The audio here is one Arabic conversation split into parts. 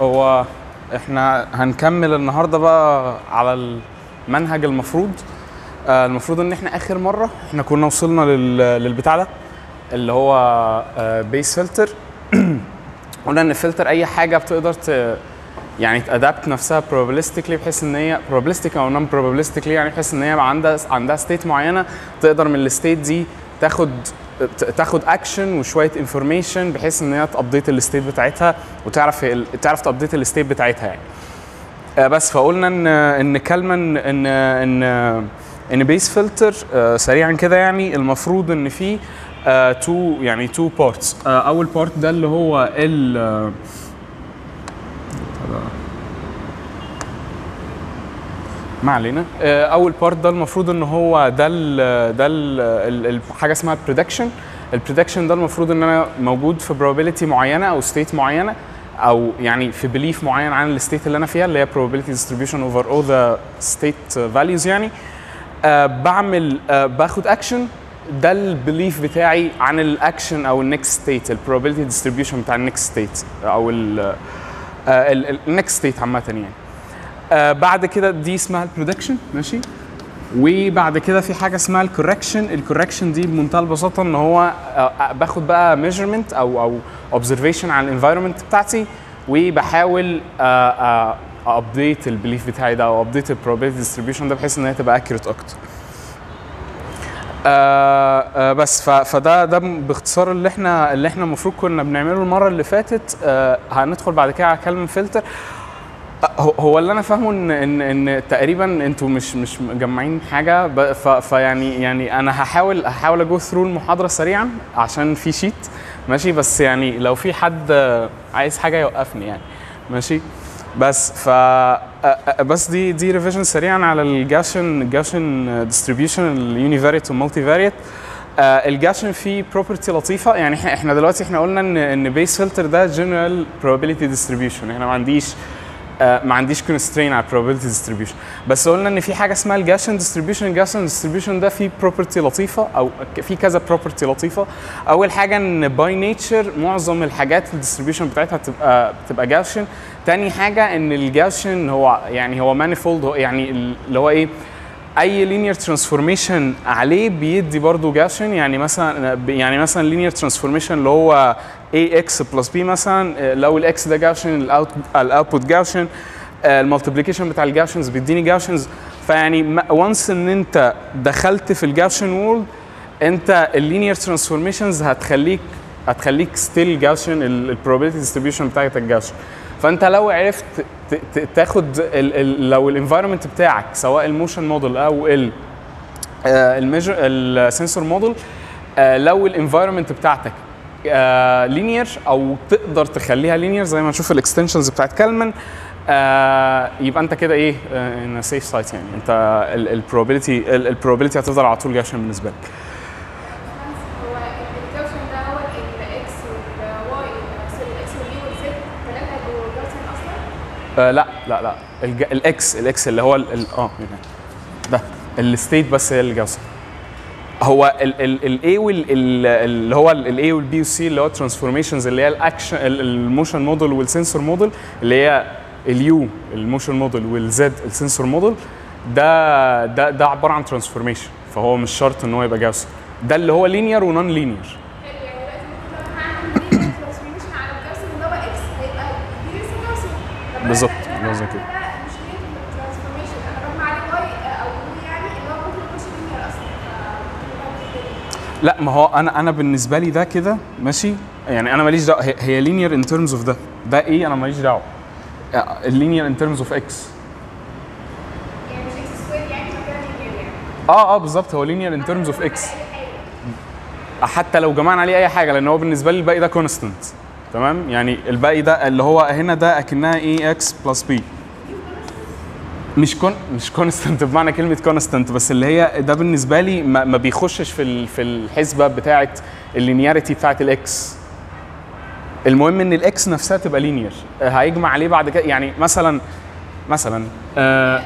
هو إحنا هنكمل النهارده بقى على المنهج المفروض. آه، المفروض إن إحنا آخر مرة إحنا كنا وصلنا لل- للبتاع ده اللي هو Bayes filter قلنا إن الفلتر أي حاجة بتقدر ت يعني ت adapt نفسها probabilistically بحيث إن هي probabilistic أو non probabilistically يعني بحيث إن هي عندها عندها state معينة تقدر من ال state دي تاخد تاخد اكشن وشوية information بحيث إن هي ت update ال state بتاعتها وتعرف تعرف ت update ال state بتاعتها يعني. آه، بس فقلنا ان إن كلمه ان ان إن Bayes filter سريعا كده يعني المفروض إن فيه two يعني two parts أول part ده اللي هو ال آه، ما علينا. آه، أول part ده المفروض إن هو ده ال ده ال ال حاجة اسمها ال prediction ال prediction ده المفروض إن أنا موجود في probability معينة أو state معينة أو يعني في belief معين عن ال state اللي أنا فيها اللي هي probability distribution over all the state values يعني. آه بعمل آه باخد اكشن ده ال belief بتاعي عن الاكشن أو ال next state ال probability distribution بتاع ال next state أو ال next state عامة يعني. آه بعد كده دي اسمها ال prediction ماشي؟ وبعد كده في حاجة اسمها ال correction ال correction دي بمنتهى البساطة إن هو آه باخد بقى measurement أو أو observation عن ال environment بتاعتي وبحاول update ال belief بتاعي ده أو update ال probability distribution ده بحيث إن هي تبقى accurate أكتر. آه آه بس فده ده باختصار اللي إحنا اللي إحنا المفروض كنا بنعمله المرة اللي فاتت. آه هندخل بعد كده على كلمة فلتر هو- هو اللي أنا فاهمه ان ان إن تقريبا أنتوا مش مش مجمعين حاجة فيعني يعني أنا هحاول هحاول أ go through المحاضرة سريعا عشان في sheet ماشي؟ بس يعني لو في حد عايز حاجة يوقفني يعني ماشي؟ بس ف آه، آه، بس دي دي revision سريعا على الجاشن الجاشن ديستريبيوشن اليونيفاريت والمالتي فاريت الجاشن فيه property لطيفة. يعني إحنا دلوقتي إحنا قلنا ان إن Bayes filter ده general probability distribution. إحنا ما عنديش ما عنديش constraint على probability distribution. بس قلنا إن في حاجة اسمها ال Gaussian distribution. ال Gaussian distribution ده فيه property لطيفة أو في كذا property لطيفة. أول حاجة إن by nature معظم الحاجات ال distribution بتاعتها بتبقى بتبقى Gaussian تاني حاجة إن ال Gaussian هو يعني هو manifold يعني اللي هو إيه؟ أي linear transformation عليه بيدي برضه Gaussian يعني مثلا يعني مثلا linear transformation اللي هو A x plus B مثلا لو ال x ده Gaussian ال output Gaussian ال multiplication بتاع ال Gaussians بيديني Gaussians فيعني once إن أنت دخلت في ال Gaussian world أنت ال linear transformations هتخليك هتخليك still Gaussian ال probability distribution بتاعتك Gaussian فانت لو عرفت تاخد ال ال لو ال environment بتاعك سواء ال motion model أو ال ال measure ال sensor model لو ال environment بتاعتك linear أو تقدر تخليها linear زي ما نشوف ال extensions بتاعت كالمان آه يبقى انت كده إيه in safe side يعني. انت ال probability ال probability هتفضل على طول Gaussian بالنسبة لك هو الجوشن ده هو الاكس والواي سوري الاكس واليو والزد ثلاثة هيبقوا Gaussian أصلا آه لا لا لا. الج- الإكس الإكس اللي هو ال- آه. ده. ال state بس هي جوسر هو الاي وال ال- اللي هو ال A وال B وال C اللي هو transformations اللي هي ال action ال motion model وال sensor model اللي هي اليو الموشن موديل والزد السنسور موديل ده ده ده عبارة عن transformation فهو مش شرط إن هو يبقى جوسر ده اللي هو linear و non linear حلو يعني دلوقتي ممكن لو أنا هعمل linear transformation على ال Gaussian اللي هو x هيبقى دي لسه Gaussian طب أنا بالظبط، اللي أنا بالظبط بعمله كده. ده مش لينير ترانسفورميشن أنا بجمع عليه واي أو يو يعني اللي هو ممكن يخش linear أصلا ف لا ما هو أنا أنا بالنسبة لي ده كده ماشي؟ يعني أنا ماليش دعوة. هي- linear in terms of ده. ده إيه؟ أنا ماليش دعوة. ال linear in terms of x آه آه بالظبط. هو linear in terms of x حتى لو جمعنا عليه أي حاجة لأن هو بالنسبة لي الباقي ده constant تمام؟ يعني الباقي ده اللي هو هنا ده أكنها A x plus B مش con- مش constant بمعنى كلمة constant بس اللي هي ده بالنسبة لي ما, ما بيخشش في في الحسبة بتاعه ال linearity بتاعه ال x المهم إن ال x نفسها تبقى linear هيجمع عليه بعد كده. يعني مثلا مثلا آه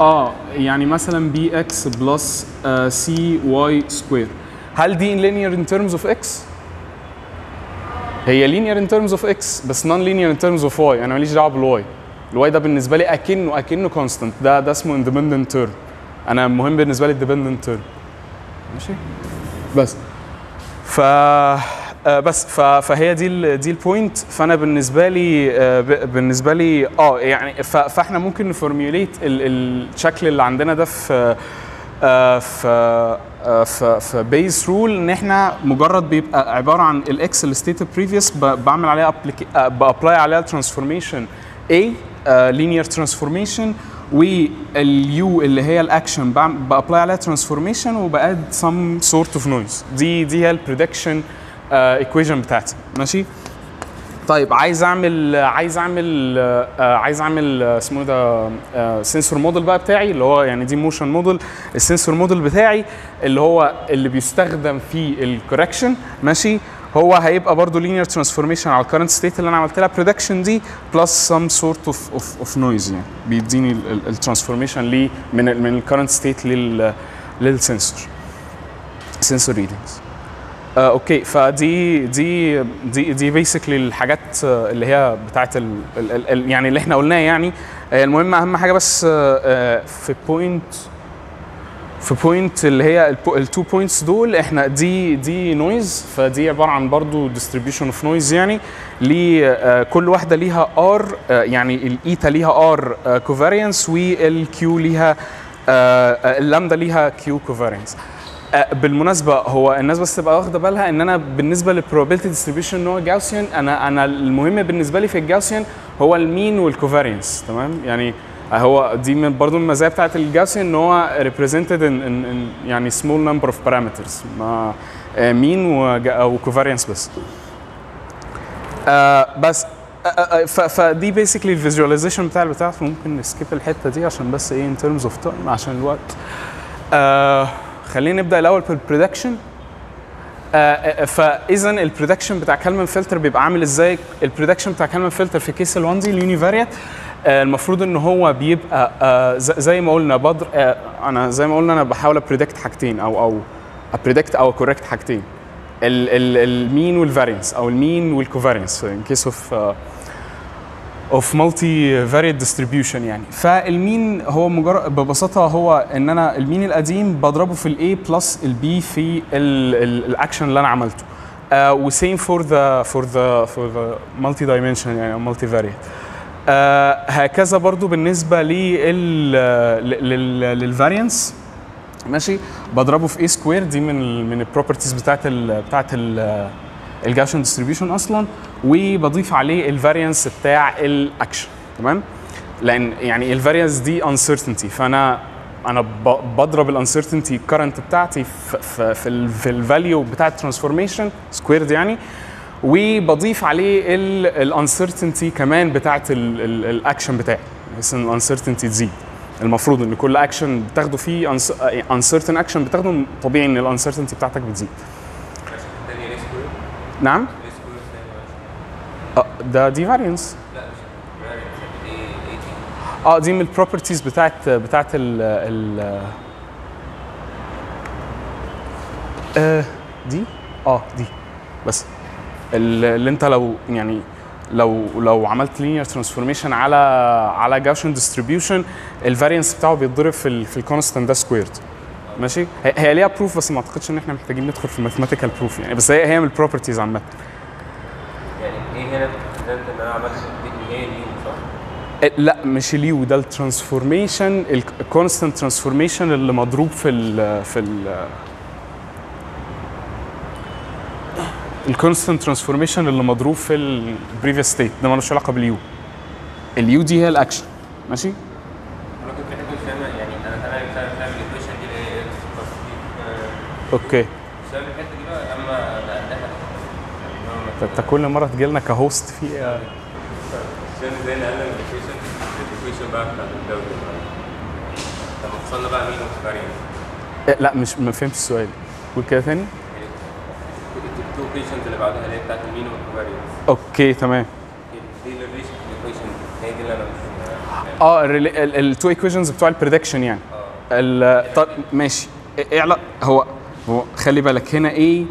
آه يعني مثلا B x plus C y square هل دي linear in terms of x؟ هي linear in terms of x بس non linear in terms of y. أنا ماليش دعوة بال y ال y ده بالنسبة لي اكنه اكنه constant. ده ده اسمه independent term. أنا مهم بالنسبة لي dependent term. ماشي؟ بس. ف آه، بس. فهي دي ال دي ال point فأنا بالنسبة لي آه، بالنسبة لي آه يعني فإحنا ممكن ن formulate الشكل اللي عندنا ده في آه، في في base rule إن إحنا مجرد بيبقى عبارة عن ال x اللي state previous بعمل عليها ب apply عليها transformation A linear transformation وال u اللي هي ال action ب apply عليها transformation وب add some sort of noise دي دي هي ال prediction equation بتاعتي. ماشي؟ طيب عايز اعمل عايز اعمل آه، عايز اعمل آه، اسمه إيه ده sensor model بقى بتاعي اللي هو يعني دي motion model ال sensor model بتاعي اللي هو اللي بيستخدم في ال correction ماشي؟ هو هيبقى برضه linear transformation على ال current state اللي أنا عملت لها. Prediction دي plus some sort of of, of noise يعني. بيديني ال transformation ليه من من ال current state لل لل sensor sensor readings آه okay. فدي دي دي دي basically الحاجات آه، اللي هي بتاعت ال ال ال يعني اللي إحنا قلناه يعني. آه المهم أهم حاجة بس آه في point في point اللي هي ال two points دول إحنا دي دي noise فدي عبارة عن برضو distribution of noise يعني. آه، كل واحدة ليها R يعني ال eta ليها R covariance وال Q ليها اللامدا ليها Q covariance بالمناسبة هو الناس بس تبقى واخدة بالها إن أنا بالنسبة لل probability distribution ان هو Gaussian أنا أنا المهم بالنسبة لي في ال Gaussian هو ال mean وال covariance تمام؟ يعني هو دي من برضه من المزايا بتاعت ال Gaussian إن هو in, in يعني small number of parameters ما mean و covariance بس. آه بس آه، آه، ف- فدي basically ال visualization بتاع البتاع فممكن ن skip الحتة دي عشان بس إيه in terms of time عشان الوقت. آه خلينا نبدأ الأول بال prediction آه فاذا ال prediction بتاع كالمان فلتر بيبقى عامل إزاي؟ ال prediction بتاع كالمان فلتر في case ال 1D ال univariate آه المفروض إن هو بيبقى آه زي ما قلنا بدر آه أنا زي ما قلنا أنا بحاول ا predict حاجتين أو أو ا predict أو correct حاجتين. ال mean وال variance أو ال mean وال covariance in case of of multivariate distribution يعني. فال mean هو مجرد ببساطة هو إن أنا ال mean القديم بضربه في ال A plus ال B في الاكشن اللي أنا عملته. و same for the for the for the multi dimension يعني multivariate هكذا برضو بالنسبة لل variance ماشي؟ بضربه في A square دي من من ال properties بتاعت ال بتاعت ال ال Gaussian distribution أصلا وبضيف عليه ال variance بتاع الاكشن تمام؟ لأن يعني ال variance دي uncertainty. فأنا أنا بضرب ال uncertainty current بتاعتي في في في, ال في ال value بتاع ال transformation squared يعني وبضيف عليه ال uncertainty كمان بتاعت الاكشن بتاعي. بحيث إن ال uncertainty تزيد. المفروض إن كل اكشن بتاخده فيه uncertain- action بتاخده طبيعي إن ال uncertainty بتاعتك بتزيد؟ نعم؟ ده دي دي؟ آه دي من ال properties بتاعت بتاعت ال ال آه دي؟ آه دي. بس. ال- اللي انت لو يعني لو لو عملت linear transformation على على Gaussian distribution ال variance بتاعه بيتضرب في ال في ال constant ده squared ماشي؟ هي, هي ليها proof بس ما أعتقدش إن إحنا محتاجين ندخل في mathematical proof يعني. بس هي هي من ال properties عامة. يعني إيه هنا ان أنا عملت؟ دي هي ال u صح؟ آه، لا مش ال u ده ال transformation الكونستنت ترانسفورميشن اللي مضروب في ال في ال الكونستنت ترانسفورميشن اللي مضروب في البريفيس ستيت ده ملوش علاقة باليو اليو دي هي الاكشن ماشي أنا كنت في حتة مش فاهمه يعني أنا تمام فاهم فاهم الايكويشن دي اللي هي إكس بلس بي أوكي. فاهم الحته دي انت كل مرة تجي لنا كهوست في عشان لما mean لا مش ما فهمتش السؤال. قول كده تاني. اللي بعدها اللي هي بتاعت okay تمام. دي ال relation. آه ال two equations بتوع ال prediction يعني. ال- طب ماشي. إيه إيه علاقة هو هو خلي بالك هنا A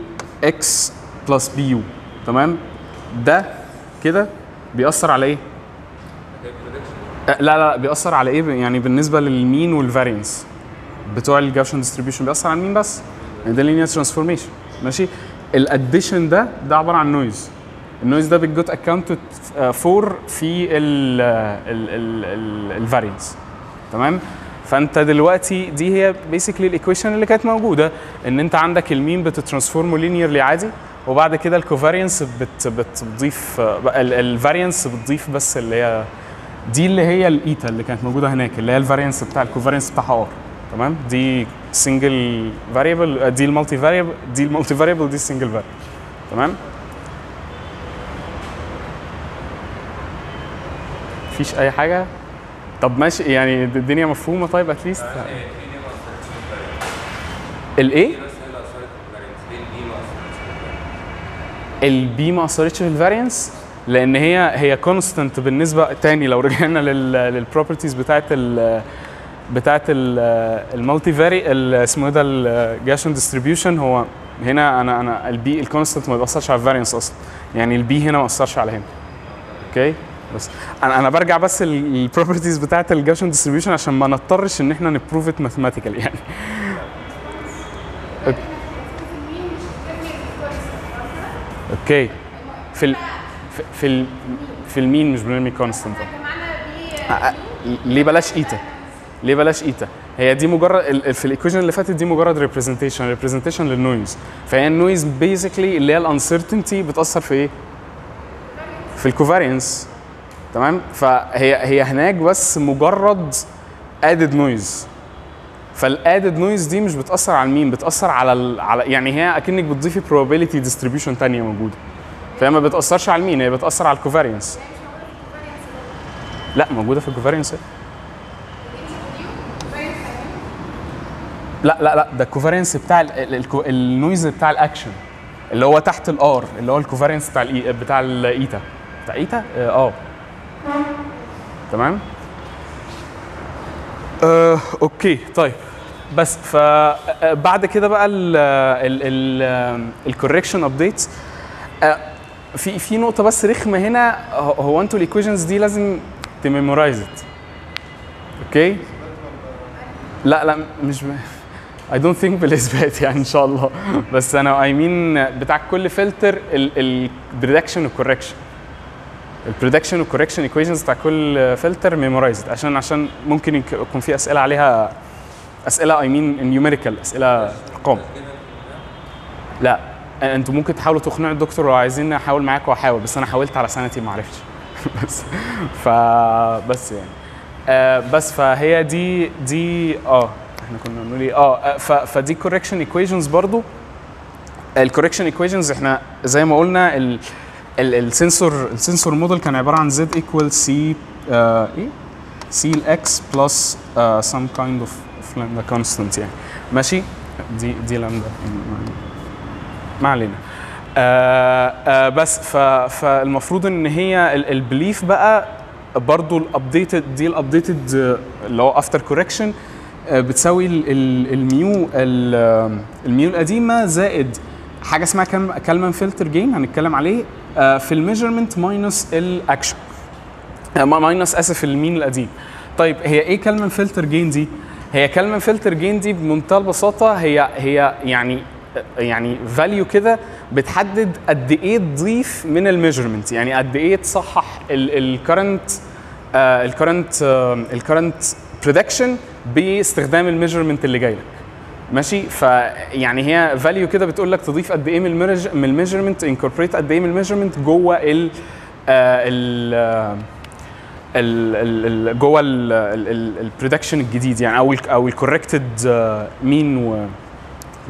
x plus b u تمام ده كده بيأثر على إيه؟ آه، لا لا بيأثر على إيه يعني بالنسبة لل mean وال variance بتوع ال Gaussian distribution بيأثر على ال mean بس يعني ده linear transformation ماشي ال addition ده ده عباره عن noise ال noise ده بت got accounted for في ال variance تمام فأنت دلوقتي دي هي basically ال equation اللي كانت موجودة إن أنت عندك ال mean بت transform ه linearly عادي وبعد كده ال covariance بت بت- بتضيف ال variance بتضيف بس اللي هي دي اللي هي ال eta اللي كانت موجودة هناك اللي هي ال variance بتاع ال covariance بتاعها R تمام؟ دي single variable دي ال multivariable دي ال multivariable دي ال single variable تمام؟ مفيش أي حاجة؟ طب ماشي يعني الدنيا مفهومة طيب at least الإيه؟ ال b ما اثرتش في ال variance لأن هي هي constant بالنسبة تاني لو رجعنا لل properties بتاعت ال بتاعت ال multivari اسمه ده ال Gaussian distribution هو هنا أنا أنا ال b ال constant ما بيأثرش على ال variance أصلا. يعني ال b هنا ما اثرش على هنا. okay بس أنا أنا برجع بس ال properties بتاعت ال Gaussian distribution عشان ما نضطرش إن إحنا ن prove it mathematical يعني. okay في ال في ال في ال mean مش بنرمي constant ليه بلاش eta ليه بلاش eta هي دي مجرد في ال equation اللي فاتت دي مجرد representation representation لل noise فهي ال noise basically اللي هي ال uncertainty بتأثر في إيه؟ في ال covariance تمام؟ فهي هي هناك بس مجرد added noise فال added noise دي مش بتأثر على ال mean بتأثر على ال... على يعني هي أكنك بتضيفي probability distribution تانية موجودة. فهي ما بتأثرش على ال mean هي بتأثر على ال covariance لا موجودة في ال covariance لا لا لا ده ال covariance بتاع ال ال ال ال noise بتاع الاكشن اللي هو تحت ال R اللي هو ال covariance بتاع ال E بتاع ال eta بتاع eta آه آه. تمام؟ آه، okay طيب. بس فبعد كده بقى ال ال ال correction update في في نقطة بس رخمة هنا. هو- أنتوا ال equations دي لازم ت memorize okay؟ لا لا مش. I don't think بالاثبات يعني إن شاء الله. بس أنا I mean بتاع كل filter ال prediction وال correction ال prediction وال correction equations بتاع كل filter memorized عشان عشان ممكن يك- يكون في أسئلة عليها أسئلة I mean numerical أسئلة ارقام لا. أنتوا ممكن تحاولوا تقنعوا الدكتور لو عايزين أحاول معاكم وأحاول بس أنا حاولت على سنتي ما عرفتش. بس ف بس يعني. آه بس فهي دي دي آه. إحنا كنا بنقول إيه؟ آه آه، فدي correction equations برضو. ال correction equations إحنا زي ما قلنا ال- ال sensor ال sensor model كان عبارة عن equal c آه إيه؟ C ال x plus kind of of lambda constant يعني. ماشي؟ دي دي لامدا ما علينا. آه آه بس ف فالمفروض إن هي ال belief بقى برضو ال updated دي ال updated اللي هو after correction بتساوي ال- ال- ال mu ال- ال mu القديمة زائد حاجة اسمها Kalman filter gain هنتكلم عليه آه، في ال measurement minus ال action minus اسف ال mean القديم. طيب هي إيه Kalman filter gain دي؟ هي Kalman filter gain دي بمنتهى البساطة هي هي يعني يعني value كده بتحدد قد إيه تضيف من ال measurement. يعني قد إيه تصحح ال current ال current ال current prediction باستخدام ال measurement اللي جاي لك. ماشي؟ فيعني هي value كده بتقول لك تضيف قد إيه من ال measurement incorporate قد إيه من ال measurement جوه ال آه، ال آه، ال ال ال جوه ال prediction الجديد يعني أو ال أو ال corrected mean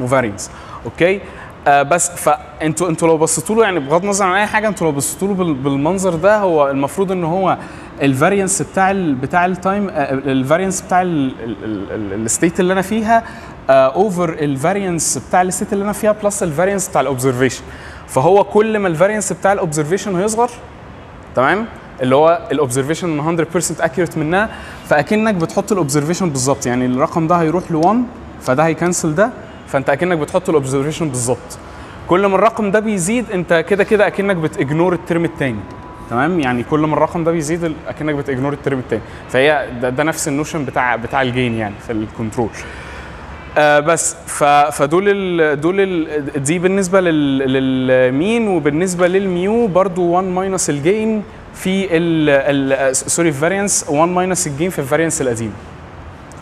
و variance okay؟ آه بس فانتوا أنتوا لو بصيتوا له يعني بغض النظر عن أي حاجة أنتوا لو بصيتوا له بال- بالمنظر ده هو المفروض إن هو ال variance بتاع ال بتاع ال time ال variance بتاع ال state اللي أنا فيها over ال variance بتاع ال state اللي أنا فيها plus ال variance بتاع ال observation فهو كل ما ال variance بتاع ال observation هيصغر تمام؟ اللي هو ال observation 100% accurate منها فأكنك بتحط ال observation بالظبط. يعني الرقم ده هيروح ل 1 فده هي cancel ده فأنت أكنك بتحط ال observation بالظبط. كل ما الرقم ده بيزيد أنت كده كده أكنك بت ignore ال term الثاني تمام؟ يعني كل ما الرقم ده بيزيد أكنك بت ignore ال term الثاني فهي ده, ده نفس ال notion بتاع بتاع ال gain يعني في ال control آه بس فدول ال دول ال دي بالنسبة لل لل mean وبالنسبة لل mu برضو 1 minus ال gain في ال sorry في variance 1 minus ال gain في ال variance القديم.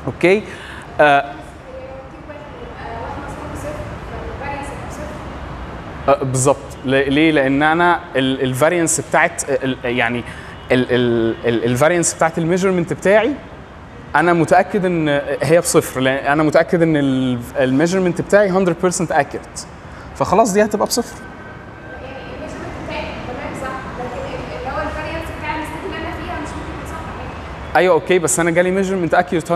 okay آه آه، بالظبط. ليه؟ لأن أنا ال variance بتاعت يعني ال variance بتاعت ال measurement بتاعي أنا متأكد إن هي بصفر لأن أنا متأكد إن ال measurement بتاعي 100% accurate. فخلاص دي هتبقى بصفر. أيوه okay بس أنا جالي measurement accurate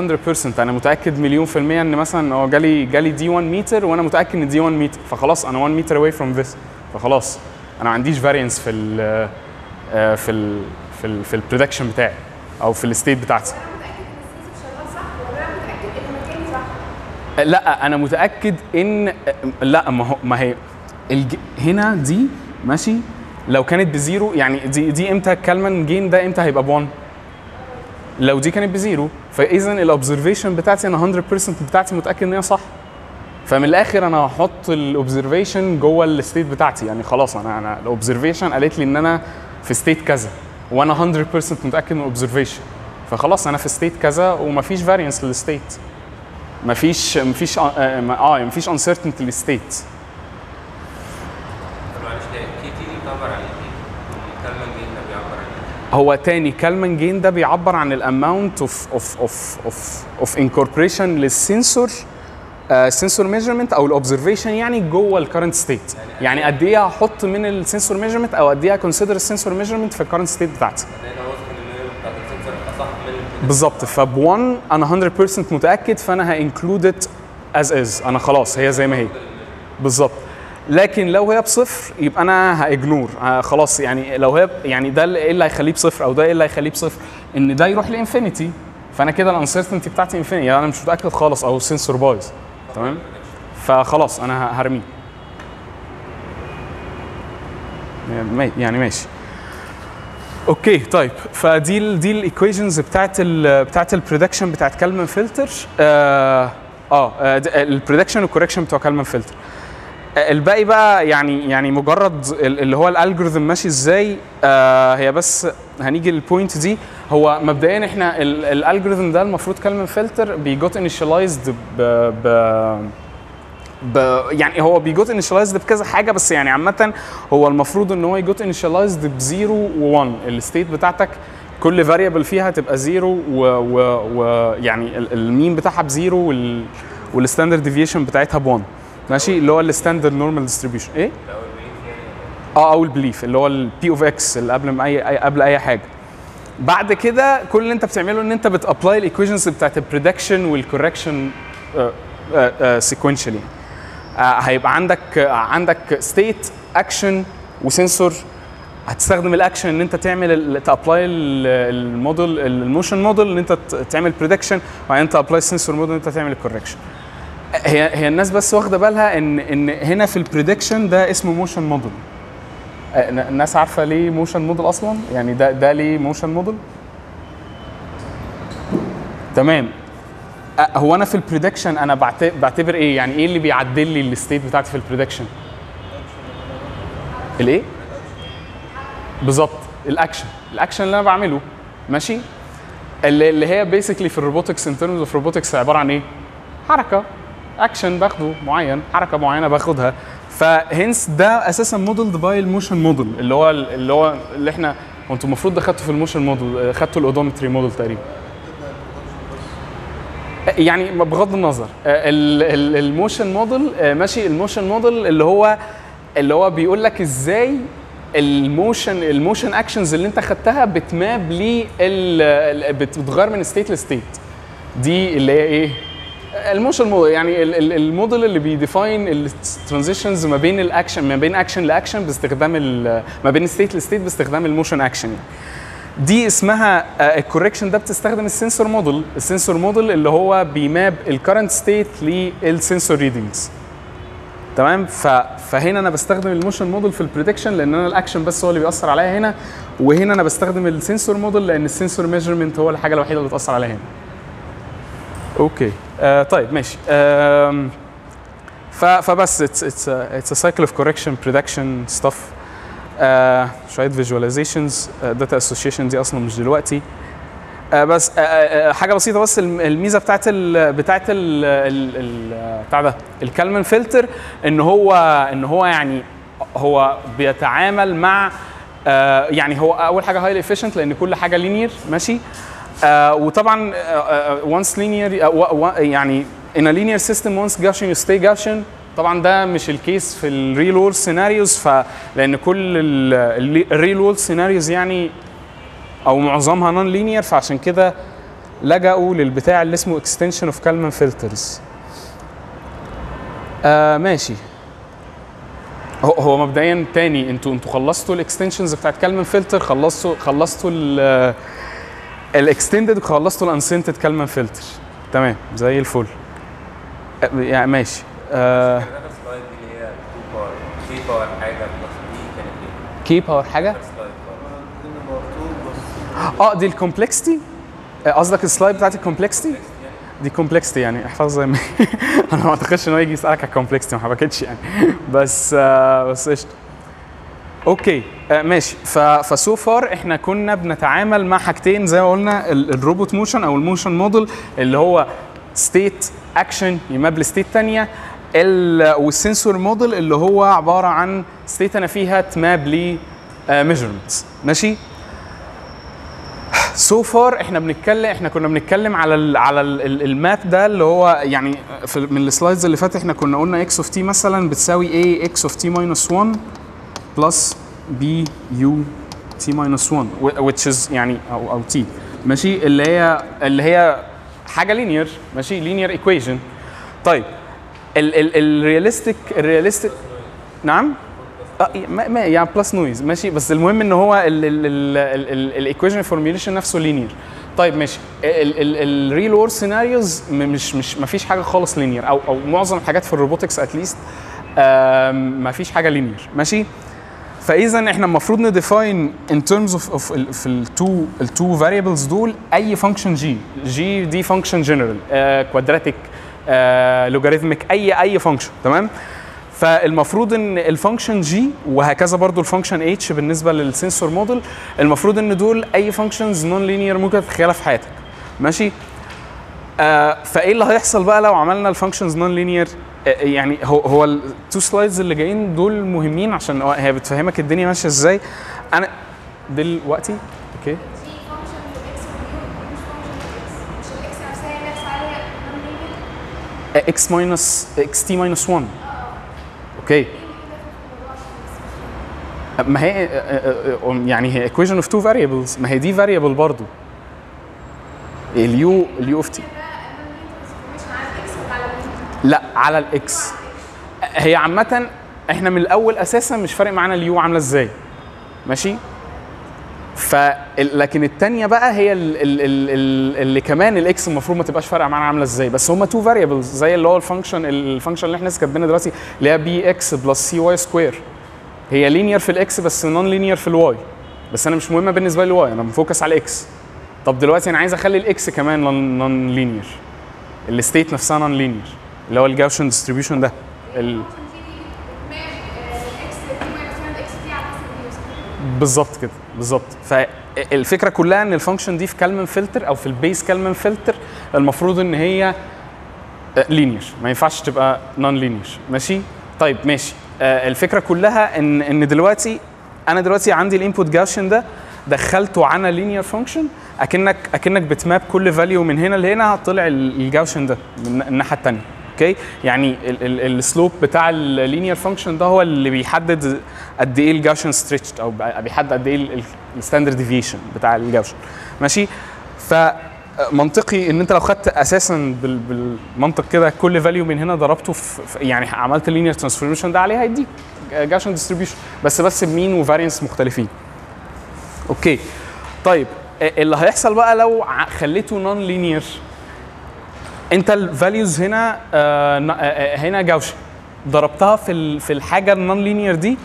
100% أنا متأكد مليون في المية إن مثلا هو جالي جالي دي 1 متر وأنا متأكد إن دي 1 متر فخلاص أنا 1 متر away from this. فخلاص أنا ما عنديش variance في ال آه، في ال في في ال prediction بتاعي أو في ال state بتاعتي أنا متاكد ان ال sensor شغال صح ولا أنا متاكد ان مكاني صح لا أنا متأكد إن لا ما هو ما هي الج... هنا دي ماشي؟ لو كانت ب zero يعني دي دي إمتى ال Kalman gain ده إمتى هيبقى ب1 لو دي كانت ب zero فإذا ال observation بتاعتي أنا 100% بتاعتي متأكد إن هي صح. فمن الآخر أنا هحط ال observation جوه ال state بتاعتي. يعني خلاص أنا أنا ال observation قالت لي إن أنا في state كذا وأنا 100% متأكد من ال observation فخلاص أنا في state كذا ومفيش variance لل state مفيش مفيش آه مفيش uncertainty لل state؟ هو تاني Kalman gain ده بيعبر عن ال amount of of of of of incorporation لل sensor sensor measurement أو ال observation يعني جوه ال current state يعني قد إيه؟ هحط من ال sensor measurement أو قد إيه ه consider ال sensor measurement في ال current state بتاعتي هتلاقي واثق ان ال mean بتاعت ال sensor هتبقى صح من بالظبط فب 1 أنا 100% متأكد فأنا ه include it as is أنا خلاص هي زي ما هي. بالظبط لكن لو هي بصفر يبقى أنا ه ignore آه خلاص يعني لو هي يعني ده إيه اللي هيخليه بصفر أو ده إيه اللي هيخليه بصفر؟ إن ده يروح ل infinity. فأنا كده ال uncertainty بتاعتي infinity. يعني أنا مش متأكد خالص أو ال sensor بايظ تمام؟ فخلاص أنا هرميه. يعني- يعني ماشي. okay طيب. فدي ال دي ال equations بتاعت ال بتاعت ال prediction بتاعت Kalman filter آه آه ال prediction وال correction بتوع Kalman filter الباقي بقى يعني يعني مجرد ال- اللي هو ال algorithm ماشي إزاي آه هي بس هنيجي لل point دي. هو مبدئيا إحنا ال algorithm ده المفروض Kalman filter بي get initialized ب, ب ب يعني هو بي get initialized بكذا حاجة بس يعني عامة هو المفروض إن هو ي get initialized ب zero و1 ال state بتاعتك كل variable فيها تبقى zero ويعني ال mean بتاعها ب zero وال وال standard deviation بتاعتها ب1 ماشي؟ اللي هو ال standard normal distribution. إيه؟ آه أو ال belief اللي هو ال P of X اللي قبل اي قبل أي حاجة. بعد كده كل اللي أنت بتعمله إن أنت بت apply ال equations بتاعت ال prediction وال correction sequentially هيبقى عندك آه، عندك state action و sensor. هتستخدم الاكشن ان انت تعمل ت apply ال model ال motion model ان انت تعمل prediction وبعدين ت apply ال sensor model ان انت تعمل ال correction هي هي الناس بس واخدة بالها ان ان هنا في ال prediction ده اسمه motion model الناس عارفة ليه motion model أصلا؟ يعني ده ده ليه motion model تمام. هو أنا في ال prediction أنا بعت- بعتبر إيه؟ يعني إيه اللي بيعدل لي ال state بتاعتي في ال prediction الإيه؟ بالظبط ال action ال action اللي أنا بعمله ماشي؟ اللي هي basically في ال robotics in terms of robotics عبارة عن إيه؟ حركة. اكشن باخده معين حركة معينة باخدها. ف hence ده أساسا modeled by ال motion model اللي هو اللي هو اللي إحنا أنتوا المفروض ده خدتوا في ال motion model خدتوا ال odometry model تقريبا. يعني بغض النظر آه، ال- ال- ال motion model آه، ماشي ال motion model اللي هو اللي هو بيقول لك إزاي ال motion ال motion actions اللي أنت خدتها بت map لي ال- بت- بتغير من state ل state دي اللي هي إيه ال motion model يعني ال- ال- الموديل اللي بي define ال transitions ما بين الاكشن ما بين action ل action باستخدام ما بين state ل state باستخدام ال motion action يعني. دي اسمها ال correction ده بتستخدم ال sensor model ال sensor model اللي هو بي map ال current state لل sensor readings تمام. فهنا أنا بستخدم ال motion model في ال prediction لأن أنا الاكشن بس هو اللي بيأثر عليا هنا. وهنا أنا بستخدم ال sensor model لأن ال sensor measurement هو الحاجة الوحيدة اللي بتأثر عليا هنا. okay. آه طيب ماشي. ف... فبس it's it's it's cycle of correction prediction stuff شوية visualizations data association دي أصلا مش دلوقتي. آه بس آه آه حاجة بسيطة بس الم- الميزة بتاعت ال بتاعت ال ال ال بتاع ده ال Kalman filter إن هو إن هو يعني هو بيتعامل مع آه يعني هو أول حاجة highly efficient لأن كل حاجة linear ماشي؟ آه وطبعا once linear يعني in a linear system once Gaussian you stay طبعا ده مش ال case في ال real world scenarios فلان كل ال real world scenarios يعني أو معظمها non linear فعشان كده لجأوا للبتاع اللي اسمه of Kalman filters. آه ماشي. هو هو مبدئيا تاني أنتوا أنتوا خلصتوا ال extensions بتاعت Kalman filter خلصتوا خلصتوا ال extended وخلصتوا ال unscented Kalman filter تمام زي الفل. آه، يعني ماشي. آه هي 2 power 3 power حاجة؟ k power power. آه دي ال complexity قصدك ال slide بتاعت ال complexity دي complexity يعني احفظها زي ما. أنا ما أعتقدش ان هو يجي يسألك على ال complexity ما حبكتش يعني. بس آه بس قشطة. okay آه ماشي. ف so far إحنا كنا بنتعامل مع حاجتين زي ما قلنا ال- ال robot motion أو ال motion model اللي هو state action ي map ل state ثانية وال sensor model اللي هو عبارة عن state أنا فيها ت map ل measurements ماشي؟ so far إحنا بنتكلم إحنا كنا بنتكلم على ال على ال ال ال map ده اللي هو يعني في من ال slides اللي فاتت إحنا كنا قلنا x of t مثلا بتساوي a x of t minus 1 plus b u t minus 1 which is يعني أو أو t ماشي؟ اللي هي اللي هي حاجة linear ماشي؟ linear equation طيب ال realistic ال realistic نعم آه ما يعني plus noise ماشي بس المهم ان هو ال equation formulation نفسه linear طيب ماشي ال real world scenarios مش مش ما فيش حاجة خالص linear أو أو معظم الحاجات في ال robotics at least ما فيش حاجة linear ماشي فاذا إحنا المفروض ن define in terms of في ال two ال two variables دول اي function g g دي function general quadratic logarithmic اي أي function تمام؟ فالمفروض إن ال function g وهكذا برضو ال function h بالنسبة لل sensor model المفروض إن دول أي functions non linear ممكن تتخيلها في حياتك. ماشي؟ آه فإيه اللي هيحصل بقى لو عملنا ال functions non linear يعني هو هو التو سلايدز اللي جايين دول مهمين عشان هي بتفهمك الدنيا ماشية إزاي. أنا دلوقتي أوكي في فانكشن في الاكس واليو مش فانكشن في الاكس مش الاكس نفسها هي نفس عليها نون لينير إكس ماينس إكس تي ماينس 1 أوكي ما هي آه، آه، آه، يعني هي equation of two variables. ما هي دي variable برضو. ال u ال u of t لا على ال x هي عامة إحنا من الأول أساسا مش فارق معانا ال u عاملة إزاي. ماشي؟ ف لكن التانية بقى هي ال ال ال ال اللي كمان ال x المفروض ما تبقاش فارقة معانا عاملة إزاي. بس هما two variables زي اللي هو ال function ال function اللي إحنا كاتبينها دلوقتي اللي هي b x plus c y square هي linear في ال x بس non linear في ال y بس أنا مش مهمه بالنسبة لي ال y أنا م focus على ال x طب دلوقتي أنا عايز أخلي ال x كمان non linear ال state نفسها non linear اللي هو ال Gaussian distribution ده. ال... بالظبط كده بالظبط. فالفكرة كلها إن ال function دي في Kalman filter أو في ال base Kalman filter المفروض إن هي linear ما ينفعش تبقى non linear ماشي؟ طيب ماشي. آه، الفكرة كلها إن إن دلوقتي أنا دلوقتي عندي ال input Gaussian ده دخلته على linear function أكنك أكنك بت map كل value من هنا لهنا طلع ال- ال Gaussian ده من الناحية الثانية okay يعني ال slope بتاع ال linear function ده هو اللي بيحدد قد إيه ال Gaussian stretch أو بيحدد قد إيه ال standard deviation بتاع ال Gaussian. ماشي؟ فمنطقي إن أنت لو خدت أساسا بال- بالمنطق كده كل value من هنا ضربته في يعني عملت ال linear transformation ده عليه هيديك Gaussian distribution بس بس ب mean و variance مختلفين. okay طيب اللي هيحصل بقى لو خليته non linear انت ال values هنا آه آه، آه، هنا Gaussian ضربتها في في الحاجة ال non linear دي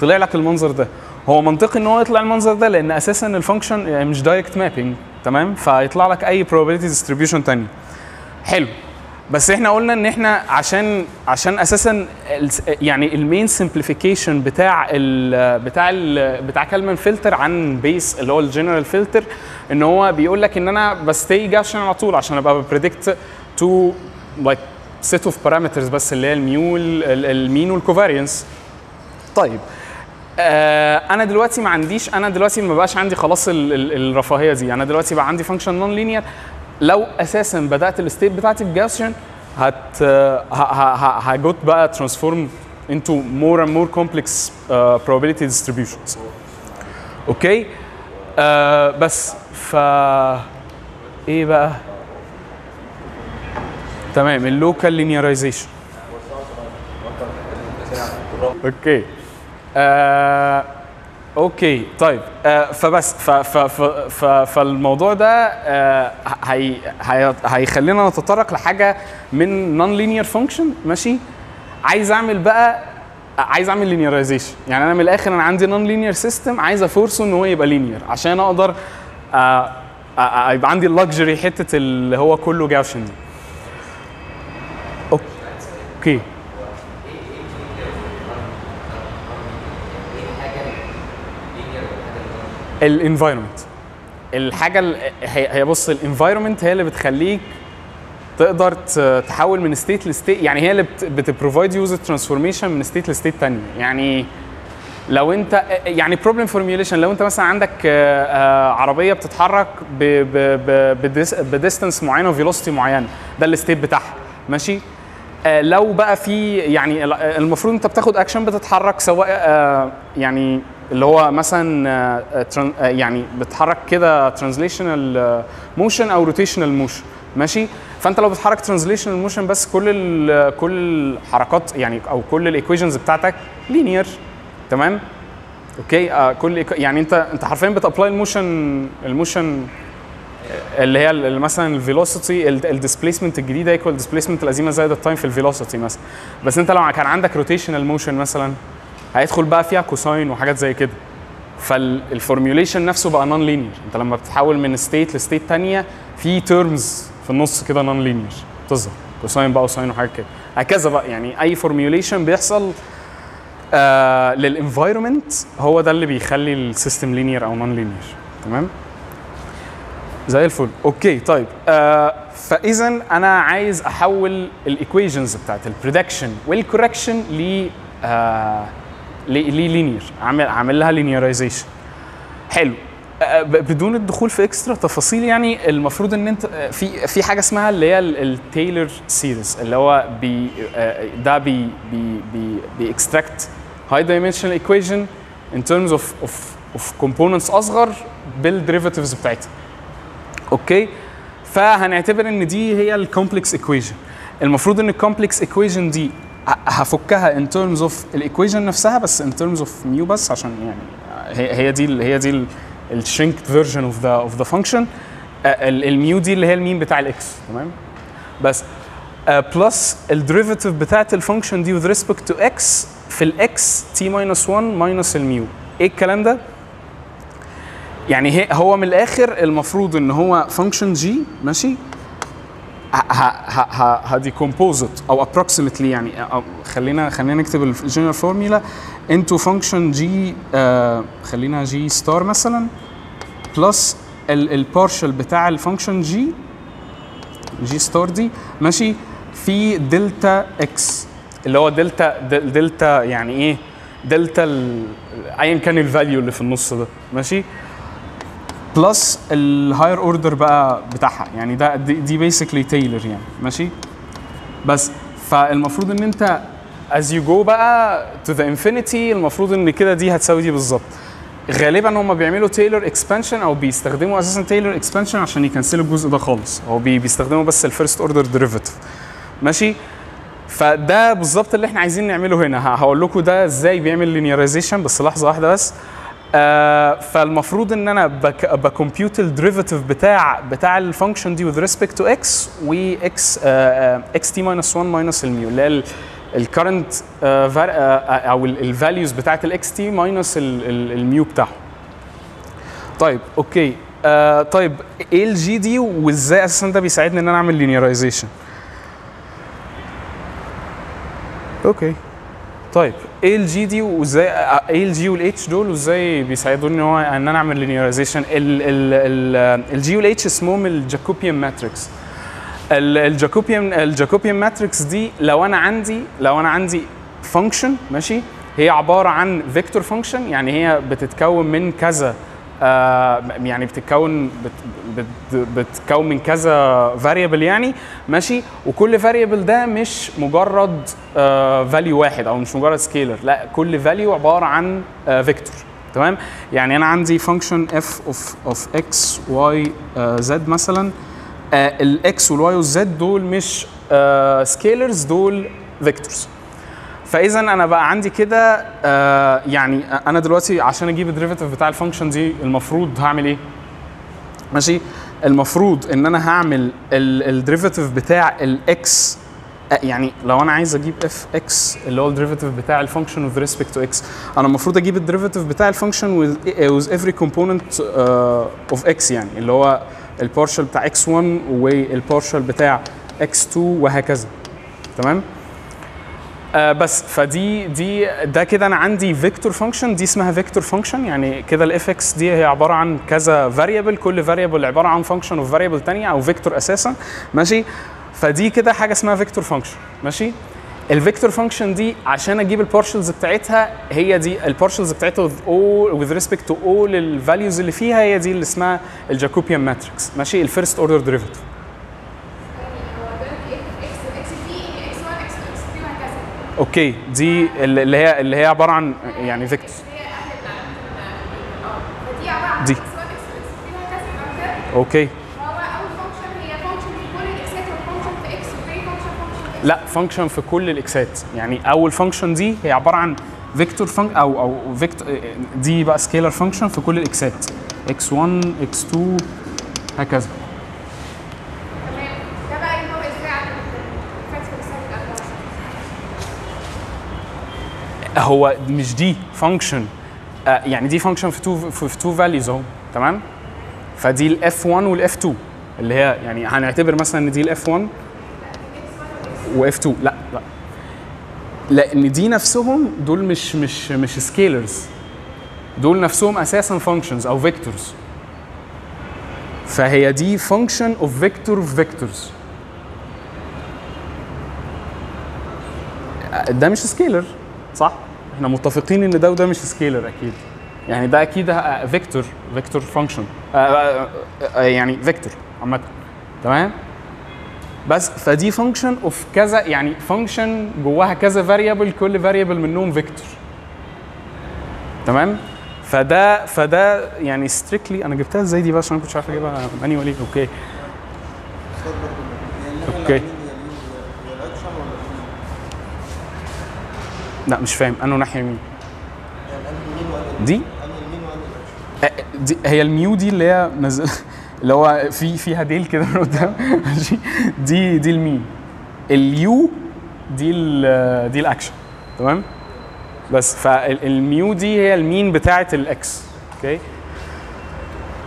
طلع لك المنظر ده. هو منطقي إن هو يطلع المنظر ده لأن أساسا ال function يعني مش direct mapping تمام؟ فيطلع لك أي probability distribution تاني حلو. بس إحنا قلنا إن إحنا عشان عشان أساسا يعني ال main simplification بتاع ال بتاع ال بتاع Kalman filter عن Bayes اللي هو ال general filter إن هو بيقول لك إن أنا ب estimate Gaussian على طول عشان أبقى ب predict two like set of parameters بس اللي هي ال mu ال- ال- ال mean وال covariance طيب آه أنا دلوقتي ما عنديش أنا دلوقتي ما بقاش عندي خلاص ال- ال- الرفاهية دي. أنا دلوقتي بقى عندي function nonlinear لو أساسا بدأت ال state بتاعتي ب Gaussian هت هت go بقى transform into more and more complex uh, probability distributions. okay؟ آه بس ف إيه بقى؟ تمام ال local linearization okay آه okay طيب آه فبس ف ف ف ف فالموضوع ده آه هي هي هيخلينا نتطرق لحاجة من nonlinear function ماشي؟ عايز أعمل بقى عايز أعمل linearization يعني أنا من الآخر أنا عندي nonlinear system عايز أ force ه إن هو يبقى linear عشان أقدر آه آه آه، يبقى عندي ال luxury حتة اللي هو كله Gaussian. دي okay. ال environment. الحاجة ال- هي بص ال environment هي اللي بتخليك تقدر تحول من state ل state يعني هي اللي بت provide you the transformation من state ل state تانية. يعني لو انت يعني problem formulation لو انت مثلا عندك آه، آه، عربية بتتحرك ب distance معينة و velocity معينة ده ال state بتاعها ماشي؟ لو بقى في يعني آه، المفروض انت بتاخد اكشن بتتحرك سواء آه، يعني اللي هو مثلا آه، آه، آه، يعني بتتحرك كده translational motion أو rotational motion ماشي؟ فأنت لو بتحرك translational motion بس كل كل الحركات يعني أو كل ال equations بتاعتك linear تمام؟ okay؟ آه كل يعني أنت أنت حرفيا بت apply ال motion ال motion اللي هي مثلا ال velocity ال displacement الجديدة equal ال displacement القديمة زائد ال time في ال velocity مثلا. بس انت لو كان عندك rotational motion مثلا هيدخل بقى فيها cosine وحاجات زي كده. فال formulation نفسه بقى nonlinear انت لما بتتحول من state ل state تانية في terms في النص كده nonlinear بتظهر cosine بقى و sine وحاجات كده. هكذا بقى. يعني أي formulation بيحصل آه لل environment هو ده اللي بيخلي ال system linear أو nonlinear تمام؟ زي الفل. okay طيب. آه فاذا أنا عايز أحول ال equations بتاعت ال prediction وال correction ل آه لل linear أعمل أعمل لها linearization حلو. آه، بدون الدخول في extra تفاصيل يعني المفروض إن أنت آه، في في حاجة اسمها اللي هي ال Taylor series اللي هو بي آه، ده بي بي بي بي extract high dimensional equation in terms of of of components أصغر بال derivatives بتاعتها. okay؟ فهنعتبر إن دي هي ال complex equation المفروض إن ال complex equation دي هفكها in terms of ال equation نفسها بس in terms of mu بس عشان يعني هي دي هي دي ال shrinked version of the of the function ال mu دي اللي هي ال mean بتاع ال x تمام؟ بس plus ال derivative بتاعت ال function دي with respect to x في ال x t minus 1 minus ال mu إيه الكلام ده؟ يعني هي هو من الآخر المفروض إن هو function g ماشي؟ ه decompose it أو approximately يعني أو خلينا خلينا نكتب ال general formula into function g خلينا g star مثلا plus ال partial بتاع ال function g g star دي ماشي؟ في delta x اللي هو delta del- delta يعني إيه؟ دلتا ايا كان ال value اللي في النص ده ماشي؟ plus ال higher order بقى بتاعها. يعني ده دي, basically Taylor يعني. ماشي؟ بس فالمفروض إن أنت as you go بقى to the infinity المفروض إن كده دي هتساوي دي بالظبط. غالبا هم بيعملوا Taylor expansion أو بيستخدموا أساسا Taylor expansion عشان ي cancel وا الجزء ده خالص. هو بي بيستخدموا بس ال first order derivative ماشي؟ فده بالظبط اللي إحنا عايزين نعمله هنا. هقول لكم ده إزاي بيعمل linearization بس لحظة واحدة بس. آه فالمفروض إن أنا بك ب compute ال derivative بتاع بتاع ال function دي with respect to x و x آه آه x t minus 1 minus ال mu اللي هي الكرنت أو الفاليوز بتاعت الاكس تي ماينس الميو بتاعه طيب okay. آه طيب إيه الجي دي وإزاي أساسا ده بيساعدني إن أنا أعمل linearization okay. طيب إيه الجي دي وإزاي إيه الجي والاتش دول وإزاي بيساعدوني إن هو إن أنا أعمل linearization ال g وال h اسمهم ال Jacobian matrix ال Jacobian ال Jacobian matrix دي لو أنا عندي لو أنا عندي function ماشي؟ هي عبارة عن vector function يعني هي بتتكون من كذا آه يعني بتتكون بت بت بتتكون من كذا variable يعني ماشي؟ وكل variable ده مش مجرد value واحد أو مش مجرد scalar لا كل value عبارة عن vector تمام؟ يعني أنا عندي function f of of x y z مثلا ال x وال y وال z دول مش scalars دول vectors فاذا أنا بقى عندي كده آه يعني أنا دلوقتي عشان أجيب ال derivative بتاع ال function دي المفروض هعمل إيه؟ ماشي؟ المفروض إن أنا هعمل ال derivative بتاع ال x يعني لو أنا عايز أجيب f x اللي هو ال derivative بتاع ال function with respect to x. أنا المفروض أجيب ال derivative بتاع ال function every component uh, of x يعني اللي هو ال partial بتاع x1 وال partial بتاع x2 وهكذا. تمام؟ آه بس فدي دي ده كده أنا عندي vector function دي اسمها vector function يعني كده ال f x دي هي عبارة عن كذا variable كل variable عبارة عن function of variable ثانية أو vector أساسا. ماشي؟ فدي كده حاجة اسمها vector function ماشي؟ ال vector function دي عشان أجيب ال partials بتاعتها هي دي ال partials بتاعتها with respect to all ال values اللي فيها هي دي اللي اسمها ال Jacobian matrix ماشي؟ ال first order derivative هو دلوقتي إكس إكس دي إكس 1 إكس 2 إكس 3 وهكذا أوكي دي اللي هي اللي هي عبارة عن يعني عبارة عن دي. x 1 x 2 x 3 وهكذا يبقى كده okay x x لا function في كل ال xات. يعني أول function دي هي عبارة عن vector func أو أو vector دي بقى scalar function في كل ال xات. X1 x2 هكذا تمام ده بقى ينطبق إزاي على الفاكس بالسالب الأربعة هو مش دي function يعني دي function في two في two values اهو تمام؟ فدي ال f 1 وال f 2 اللي هي يعني هنعتبر مثلا إن دي ال f 1 و f 2 لا لا. لأن دي نفسهم دول مش مش مش scalars دول نفسهم أساسا functions أو vectors فهي دي function of vector vectors ده مش scalar صح؟ إحنا متفقين إن ده وده مش scalar أكيد. يعني ده أكيد vector vector function يعني vector عامة. تمام؟ بس فدي function of كذا يعني function جواها كذا variable كل variable منهم vector فده فده يعني strictly أنا جبتها إزاي دي بقى؟ عشان أنا كنتش عارف أجيبها manually okay. أستاذ برضه يعني okay. اليمين هي الاكشن ولا اليمين؟ لا مش فاهم. انه ناحية ولا دي؟ دي هي ال mu دي اللي هي نزل اللي هو في فيها ديل كده من قدام. ماشي. دي دي ال mean ال u دي دي الأكشن. تمام؟ بس. فال mu دي هي ال mean بتاعه ال x okay؟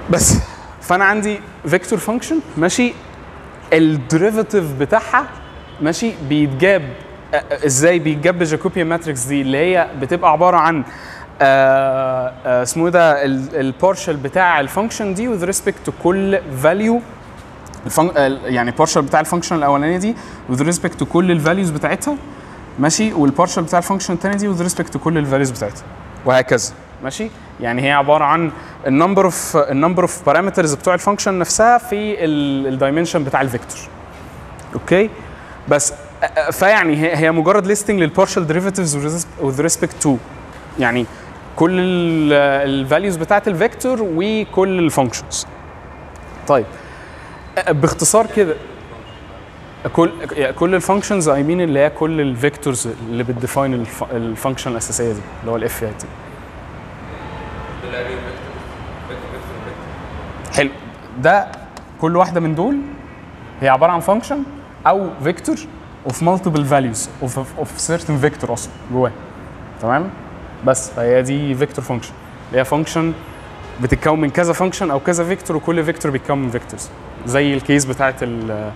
بس. فأنا عندي vector function ماشي. ال derivative بتاعها ماشي بيتجاب إزاي بيتجاب بال Jacobian matrix دي اللي هي بتبقى عبارة عن آه، آه، اسمه ده ال partial بتاع ال function دي with respect to كل. ال- يعني ال partial بتاع ال function الأولانية دي with respect to كل ال values بتاعتها ماشي وال partial بتاع ال function الثانية دي with respect to كل ال values بتاعتها وهكذا ماشي يعني هي عبارة عن النمبر اوف النمبر اوف بارامترز بتوع الفانكشن نفسها في الدايمنشن بتاع الفيكتور أوكي بس فيعني هي هي مجرد listing لل partial derivatives with respect to. يعني كل ال values بتاعت ال vector وكل ال functions طيب. باختصار كده كل كل ال functions I mean اللي هي كل ال vectors اللي بت define ال function الأساسية دي اللي هو ال f دي حلو. ده كل واحدة من دول هي عبارة عن function أو vector of multiple values of of certain vector أصلا جواه تمام؟ بس فهي دي vector function اللي هي function بتتكون من كذا function أو كذا vector وكل vector بيتكون من vectors زي ال case بتاعت ال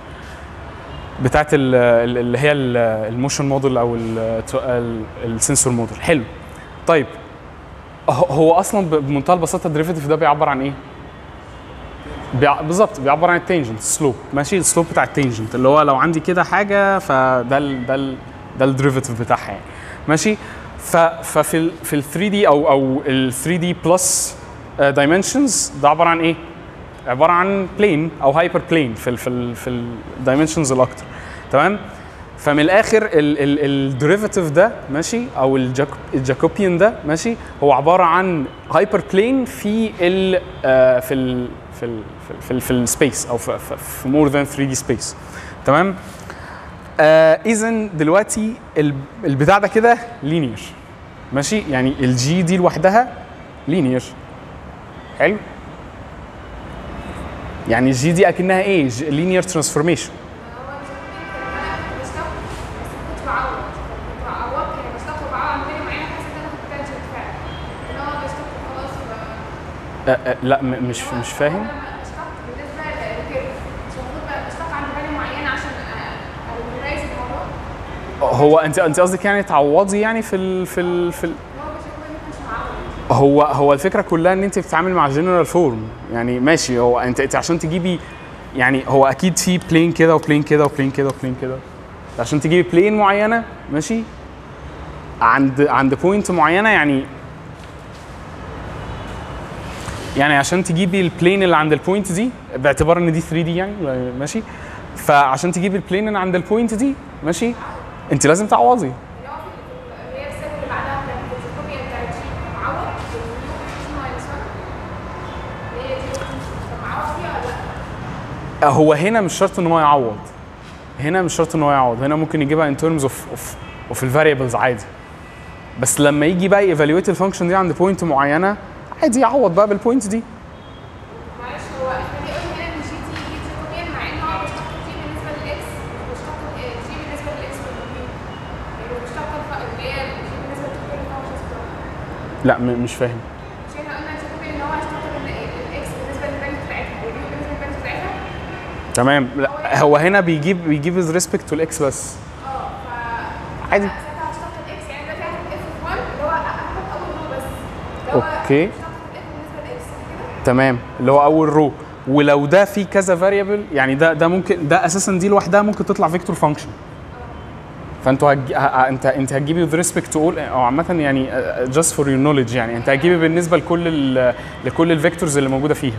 بتاعت ال- ال- اللي هي ال motion model أو ال sensor model حلو. طيب هو- أصلا بمنتهى البساطة ال derivative ده بيعبر عن إيه؟ بالظبط بيعبر عن ال tangent slope ماشي ال slope بتاع ال tangent اللي هو لو عندي كده حاجة فده ال ده ال ده ال derivative بتاعها يعني. ماشي؟ ف... ففي ال في ال 3 D أو أو ال 3 D plus dimensions ده عبارة عن إيه؟ عبارة عن plane أو hyper plane في ال في ال في ال dimensions الأكتر. تمام؟ فمن الآخر ال derivative ده ماشي؟ أو ال Jac- ال Jacobian ده ماشي؟ هو عبارة عن hyper plane في ال في ال في ال في في ال space أو في, في, more than 3 D space تمام؟ آه اذا دلوقتي ال- البتاع ده كده linear ماشي؟ يعني ال G دي لوحدها linear حلو؟ يعني ال G دي أكنها إيه؟ linear transformation هو مش ممكن بشتغل بس كنت بعوض كنت بعوض يعني بشتغل وبعوض عن بالي معايا حاسه ان أنا كنت تنشن فعلا ان هو بشتغل خلاص ف- آه آه لا م- مش مش فاهم أنا بشتغل بالنسبة لكده مش المفروض بقى بشتغل عند بالي معينه عشان اورجنايز الموضوع هو انت أنت قصدك يعني تعوضي يعني في ال في ال في ال هو هو الفكرة كلها إن أنت بتتعامل مع جنرال فورم يعني ماشي هو انت أنت عشان تجيبي يعني هو أكيد في plane كده و plane كده و plane كده و plane كده. عشان تجيبي plane معينة ماشي؟ عند عند point معينة يعني يعني عشان تجيبي ال plane اللي عند ال point دي باعتبار إن دي 3D يعني ماشي؟ فعشان تجيبي ال plane اللي عند ال point دي ماشي؟ انت لازم تعوضي. هو في اللي هي السنة اللي بعدها كانت الفوتوكوبيا بتاعت جي معوض بال mu t minus 1 هي دي طب معوض فيها ولا لا؟ هو هنا مش شرط ان هو يعوض. هنا مش شرط ان هو يعوض. هنا ممكن يجيبها in terms of of of ال variables عادي. بس لما يجي بقى evaluate ال function دي عند point معينة عادي يعوض بقى بال point دي معلش هو إحنا ليه قلنا هنا ان g دي g Jacobian مع ان هو بيشتق g بالنسبة لل x وبيشتق g بالنسبة لل x وال mu يعني بيشتق الف- اللي هي جي بالنسبة لكل ال functions بتوعها لا م- مش فاهم مش إحنا قلنا جاكوبيان ان هو هيشتق الاكس بالنسبة للبنت بتاعتها والنيو بالنسبة لل point بتاعتها تمام. لا هو هنا بيجيب بيجيب with respect to ال x بس. آه عادي. يعني ده كده f 1 اللي هو هاخد اول row بس اللي هو okay. هشتق ال f بالنسبة لل x كده تمام. اللي هو أول row ولو ده فيه كذا variable يعني ده ده ممكن ده أساسا دي لوحدها ممكن تطلع vector function فانتوا هج... ه... انت انت هتجيبي with to all أو عامة يعني just for your knowledge يعني. انت هتجيبي بالنسبة لكل ال... لكل ال vectors اللي موجودة فيها.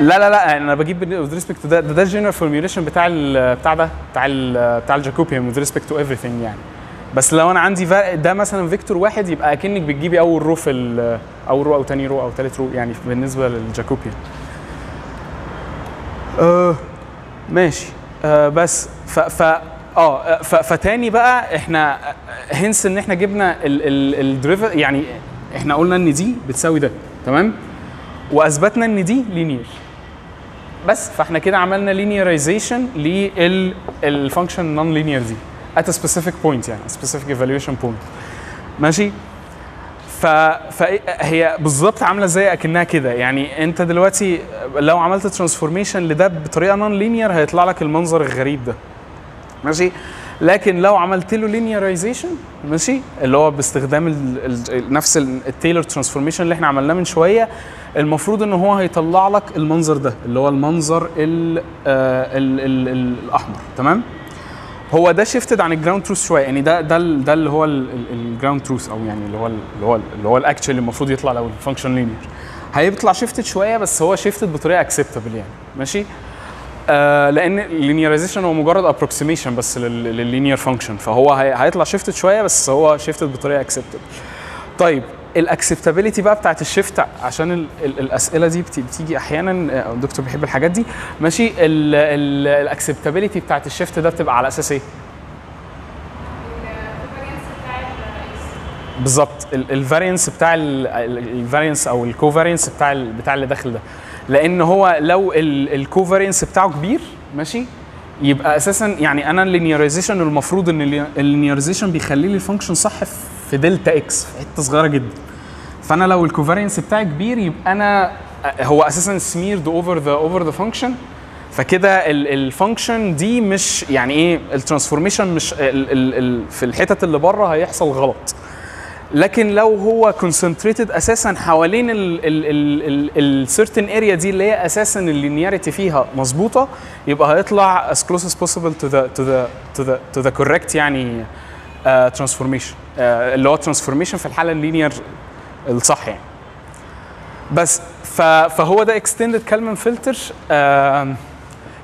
لا لا لا أنا بجيب respect to ده ده, ال general formulation بتاع ال... بتاع ده بتاع ال... بتاع ال Jacobian with respect to everything يعني. بس لو أنا عندي ده مثلا vector واحد يبقى أكنك بتجيبي أول row في. أول row أو تاني row أو تالت row يعني بالنسبة لل Jacobian آه ماشي. آه بس ف ف آه فتاني بقى إحنا هنس ان إحنا جبنا ال derivative يعني إحنا قلنا ان دي بتساوي ده تمام؟ واثبتنا ان دي linear بس فاحنا كده عملنا linearization لل function non-linear دي at a specific point يعني specific evaluation point. ماشي؟ ف... فهي بالظبط عاملة زي أكنها كده. يعني انت دلوقتي لو عملت transformation لده بطريقة non-linear هيطلع لك المنظر الغريب ده. ماشي؟ لكن لو عملت له linearization ماشي؟ اللي هو باستخدام ال ال نفس ال Taylor transformation اللي إحنا عملناه من شوية المفروض إن هو هيطلع لك المنظر ده اللي هو المنظر ال آه ال ال ال الأحمر تمام؟ هو ده shifted عن ال ground truth شوية يعني ده ده ده اللي هو ال ground truth أو يعني اللي هو ال- اللي هو ال- اللي هو الاكشن المفروض يطلع لو ال function linear هيطلع shifted شوية بس هو shifted بطريقة acceptable يعني ماشي؟ آه لأن ال linearization هو مجرد approximation بس لل linear function فهو هي- هيطلع shifted شوية بس هو shifted بطريقة acceptable طيب ال acceptability بقى بتاعت ال shift عشان ال ال الأسئلة دي بت- بتيجي أحيانا آه، الدكتور بيحب الحاجات دي. ماشي ال acceptability بتاعت ال shift ده بتبقى على أساس إيه؟ ال covariance بتاع ال x بالظبط. ال variance بتاع ال variance أو ال covariance بتاع بتاع اللي داخل ده. لأن هو لو ال covariance بتاعه كبير ماشي يبقى أساسا يعني أنا ال linearization المفروض إن ال linearization بيخلي لي ال function صح في delta x في حتة صغيرة جدا. فأنا لو ال covariance بتاعي كبير يبقى أنا هو أساسا smeared over the over the function فكده ال function دي مش يعني إيه ال transformation مش ال ال ال في الحتت اللي بره هيحصل غلط. لكن لو هو concentrated أساسا حوالين ال certain area دي اللي هي أساسا ال linearity فيها مظبوطة يبقى هيطلع as close as possible to the to the to the to the correct يعني transformation uh, اللي هو transformation في الحالة ال linear الصح يعني. بس فهو ده extended Kalman filter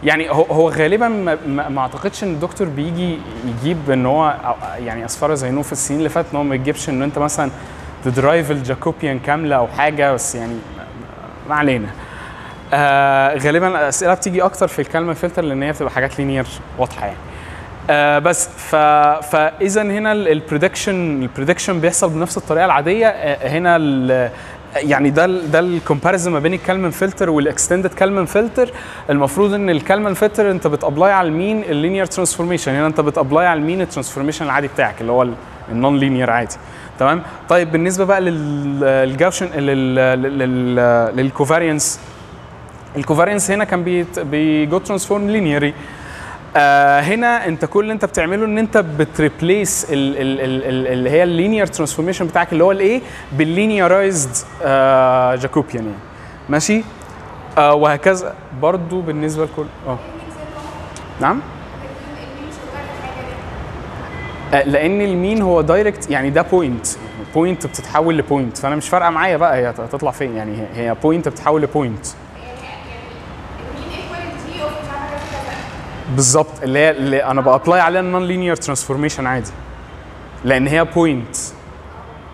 يعني هو هو غالبا ما, أعتقدش إن الدكتور بيجي يجيب إن هو يعني as far as I know في السنين اللي فاتت إن هو ما يجيبش إن أنت مثلا ت derive ال Jacobian كاملة أو حاجة بس يعني ما- علينا. آه غالبا الأسئلة بتيجي أكتر في ال Kalman filter لأن هي بتبقى حاجات linear واضحة يعني. آه بس فاذا هنا ال prediction ال prediction بيحصل بنفس الطريقة العادية. آه هنا يعني ده ال ده ال comparison ما بين ال Kalman filter وال extended Kalman filter. المفروض إن ال Kalman filter أنت بت apply على ال mean ال linear transformation هنا أنت بت apply على ال mean ال transformation العادي بتاعك اللي هو ال non-linear عادي. تمام؟ طيب بالنسبة بقى لل Gaussian لل covariance ال covariance هنا كان بيجو transform linearly آه هنا انت كل اللي انت بتعمله ان انت بت replace ال- ال- ال- ال- اللي هي ال linear transformation بتاعك اللي هو الايه؟ بال linearized آه Jacobian يعني ماشي؟ آه وهكذا. برضو بالنسبة لكل آه. نعم؟ آه لأن ال mean هو direct يعني ده point point بتتحول ل point فأنا مش فارقة معايا بقى هي هتطلع فين يعني هي point بتتحول ل point بالظبط اللي هي اللي أنا ب apply عليها ال non-linear transformation عادي. لأن هي point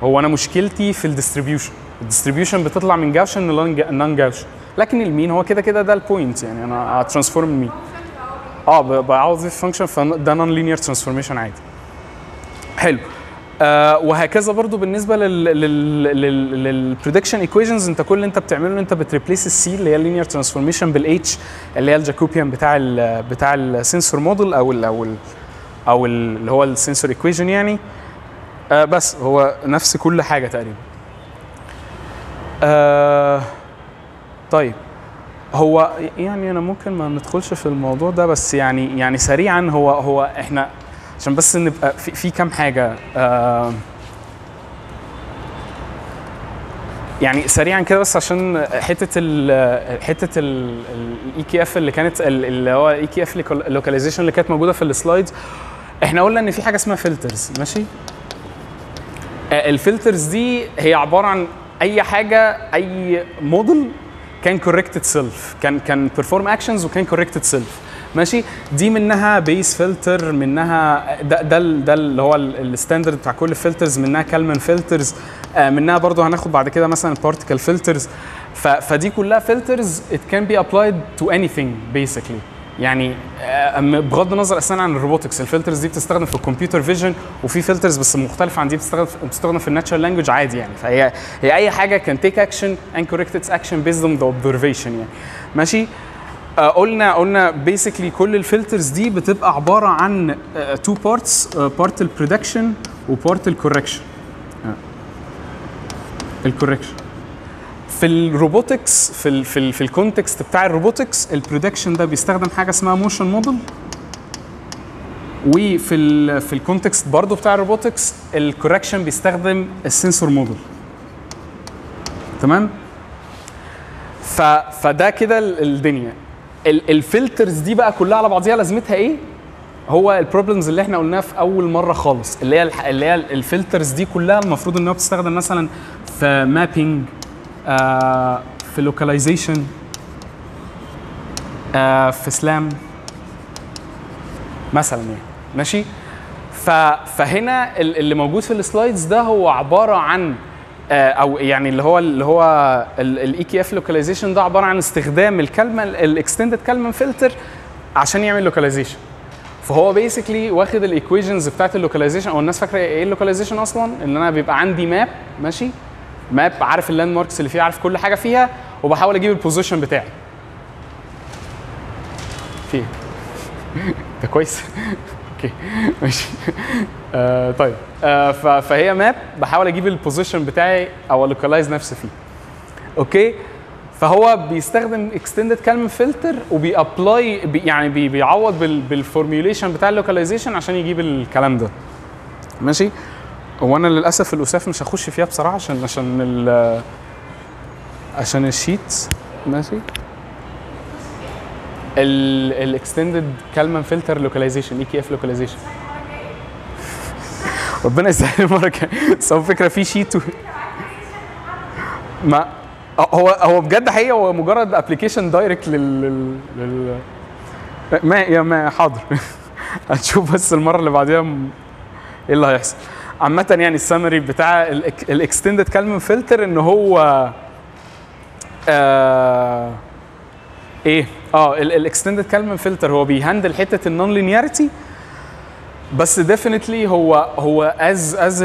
هو أنا مشكلتي في ال distribution ال distribution بتطلع من Gaussian ل non-Gaussian لكن ال mean هو كده كده ده ال point يعني. أنا ه transform ال mean آه بعوض في function فده non-linear transformation عادي. حلو. آه وهكذا برضو بالنسبة لل prediction equations انت كل اللي انت بتعمله ان انت بت replace ال C اللي هي ال linear transformation بال H اللي هي ال Jacobian بتاع ال بتاع ال sensor model أو ال أو ال أو ال- اللي هو ال sensor equation يعني. آه بس هو نفس كل حاجة تقريبا. آه طيب. هو يعني أنا ممكن ما ندخلش في الموضوع ده بس يعني يعني سريعا هو هو إحنا عشان بس نبقى في, في كام حاجة آه يعني سريعا كده بس عشان حتة ال حتة ال EKF اللي كانت ال- اللي هو ال EKF localization اللي كانت موجودة في ال slides. إحنا قلنا إن في حاجة اسمها filters ماشي؟ آه، ال filters دي هي عبارة عن أي حاجة أي model can correct itself can can perform actions و can correct itself ماشي؟ دي منها Bayes filter منها ده ده ده اللي هو ال standard بتاع كل ال filters منها Kalman filters منها برضو هناخد بعد كده مثلا particle filters فدي كلها filters it can be applied to anything basically. يعني آه، بغض النظر أساسا عن ال robotics ال filters دي بتستخدم في ال computer vision وفي filters بس مختلفه عن دي بتستخدم بتستخدم في ال natural language عادي يعني. فهي هي أي حاجة can take action correct its action based on the observation يعني. ماشي؟ آه، قلنا قلنا basically كل ال filters دي بتبقى عبارة عن تو بارتس بارت البرودكشن وبارت الكوركشن الكوركشن في ال robotics في ال في ال في ال context بتاع ال robotics ال prediction ده بيستخدم حاجة اسمها motion model وفي ال في ال context برضه بتاع ال robotics ال correction بيستخدم ال sensor model تمام؟ ف فده كده ال- الدنيا. ال- ال filters دي بقى كلها على بعضيها لازمتها إيه؟ هو ال problems اللي إحنا قلناها في أول مرة خالص اللي هي اللي هي ال filters دي كلها المفروض إنها بتستخدم مثلا في mapping آه في localization آه في SLAM مثلا يعني ماشي؟ فهنا ال- اللي موجود في ال slides ده هو عبارة عن أو يعني اللي هو اللي هو ال EKF localization ده عبارة عن استخدام ال Kalman ال extended Kalman filter عشان يعمل localization فهو basically واخد ال equations بتاعت ال localization أو الناس فاكرة إيه ال localization أصلا؟ إن أنا بيبقى عندي map ماشي؟ map عارف ال landmarks اللي فيها عارف كل حاجة فيها وبحاول أجيب ال position بتاعي. فيه. ده كويس. okay. ماشي. آه طيب. آه فهي map بحاول أجيب ال position بتاعي أو a localize نفسي فيه. okay. فهو بيستخدم extended Kalman filter وبي apply بي يعني بي بيعوض بال بال formulation بتاع ال localization عشان يجيب الكلام ده. ماشي. هو أنا للأسف الأساف مش هخش فيها بصراحة عشان عشان عشان ال sheet ماشي. ال extended Kalman filter localization EKF localization ربنا يسهل المرة الجاية بس هو فكرة في sheet. ما هو هو بجد حقيقي هو مجرد application direct لل لل. ما يا ما حاضر هنشوف بس المرة اللي بعديها إيه اللي هيحصل عامة يعني السمري بتاع ال extended Kalman filter إن هو آه إيه آه ال extended Kalman filter هو بي handle حتة ال non-linearity بس definitely هو هو as as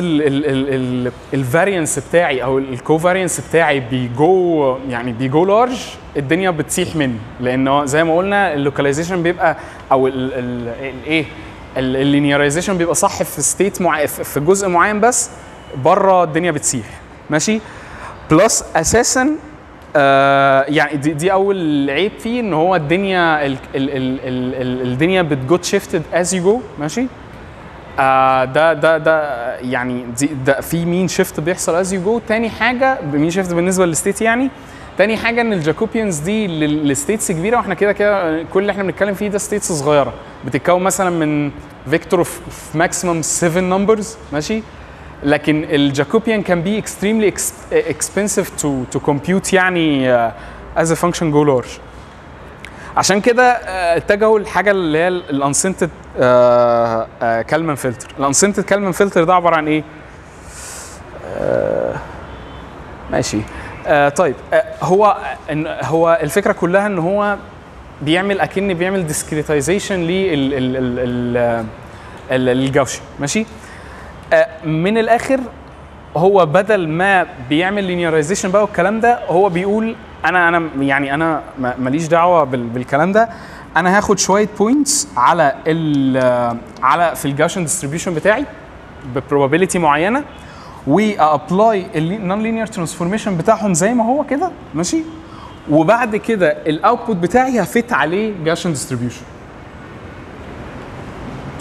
ال variance بتاعي أو ال covariance بتاعي بيجو يعني بيجو لارج الدنيا بتسيح مني لأنه زي ما قلنا ال localization بيبقى أو الايه ال linearization بيبقى صح في state معين في جزء معين بس بره الدنيا بتسيح. ماشي؟ plus أساسا آه يعني دي, دي أول عيب فيه إن هو الدنيا ال ال ال ال ال الدنيا بت get shifted as you go ماشي؟ آه ده ده ده يعني دي ده في mean shift بيحصل as you go تاني حاجة mean shift بالنسبة لل state يعني تاني حاجة إن ال Jacobians دي لل states كبيرة وإحنا كده كده كل اللي إحنا بنتكلم فيه ده states صغيرة. بتتكون مثلا من vector of maximum 7 numbers ماشي؟ لكن ال Jacobian can be extremely expensive to to compute يعني as a function go large عشان كده آه، اتجهوا للحاجه اللي هي ال unscented Kalman filter ال unscented Kalman filter ده عبارة عن إيه؟ آه، ماشي. طيب. هو إن هو الفكرة كلها إن هو بيعمل اكن بيعمل discretization لل Gaussian ماشي؟ من الآخر هو بدل ما بيعمل linearization بقى والكلام ده هو بيقول أنا أنا يعني أنا ما- ماليش دعوة بال- بالكلام ده. أنا هاخد شوية points على ال على في ال Gaussian distribution بتاعي ب probability معينة وا apply ال non-linear transformation بتاعهم زي ما هو كده ماشي؟ وبعد كده ال output بتاعي هفت عليه Gaussian distribution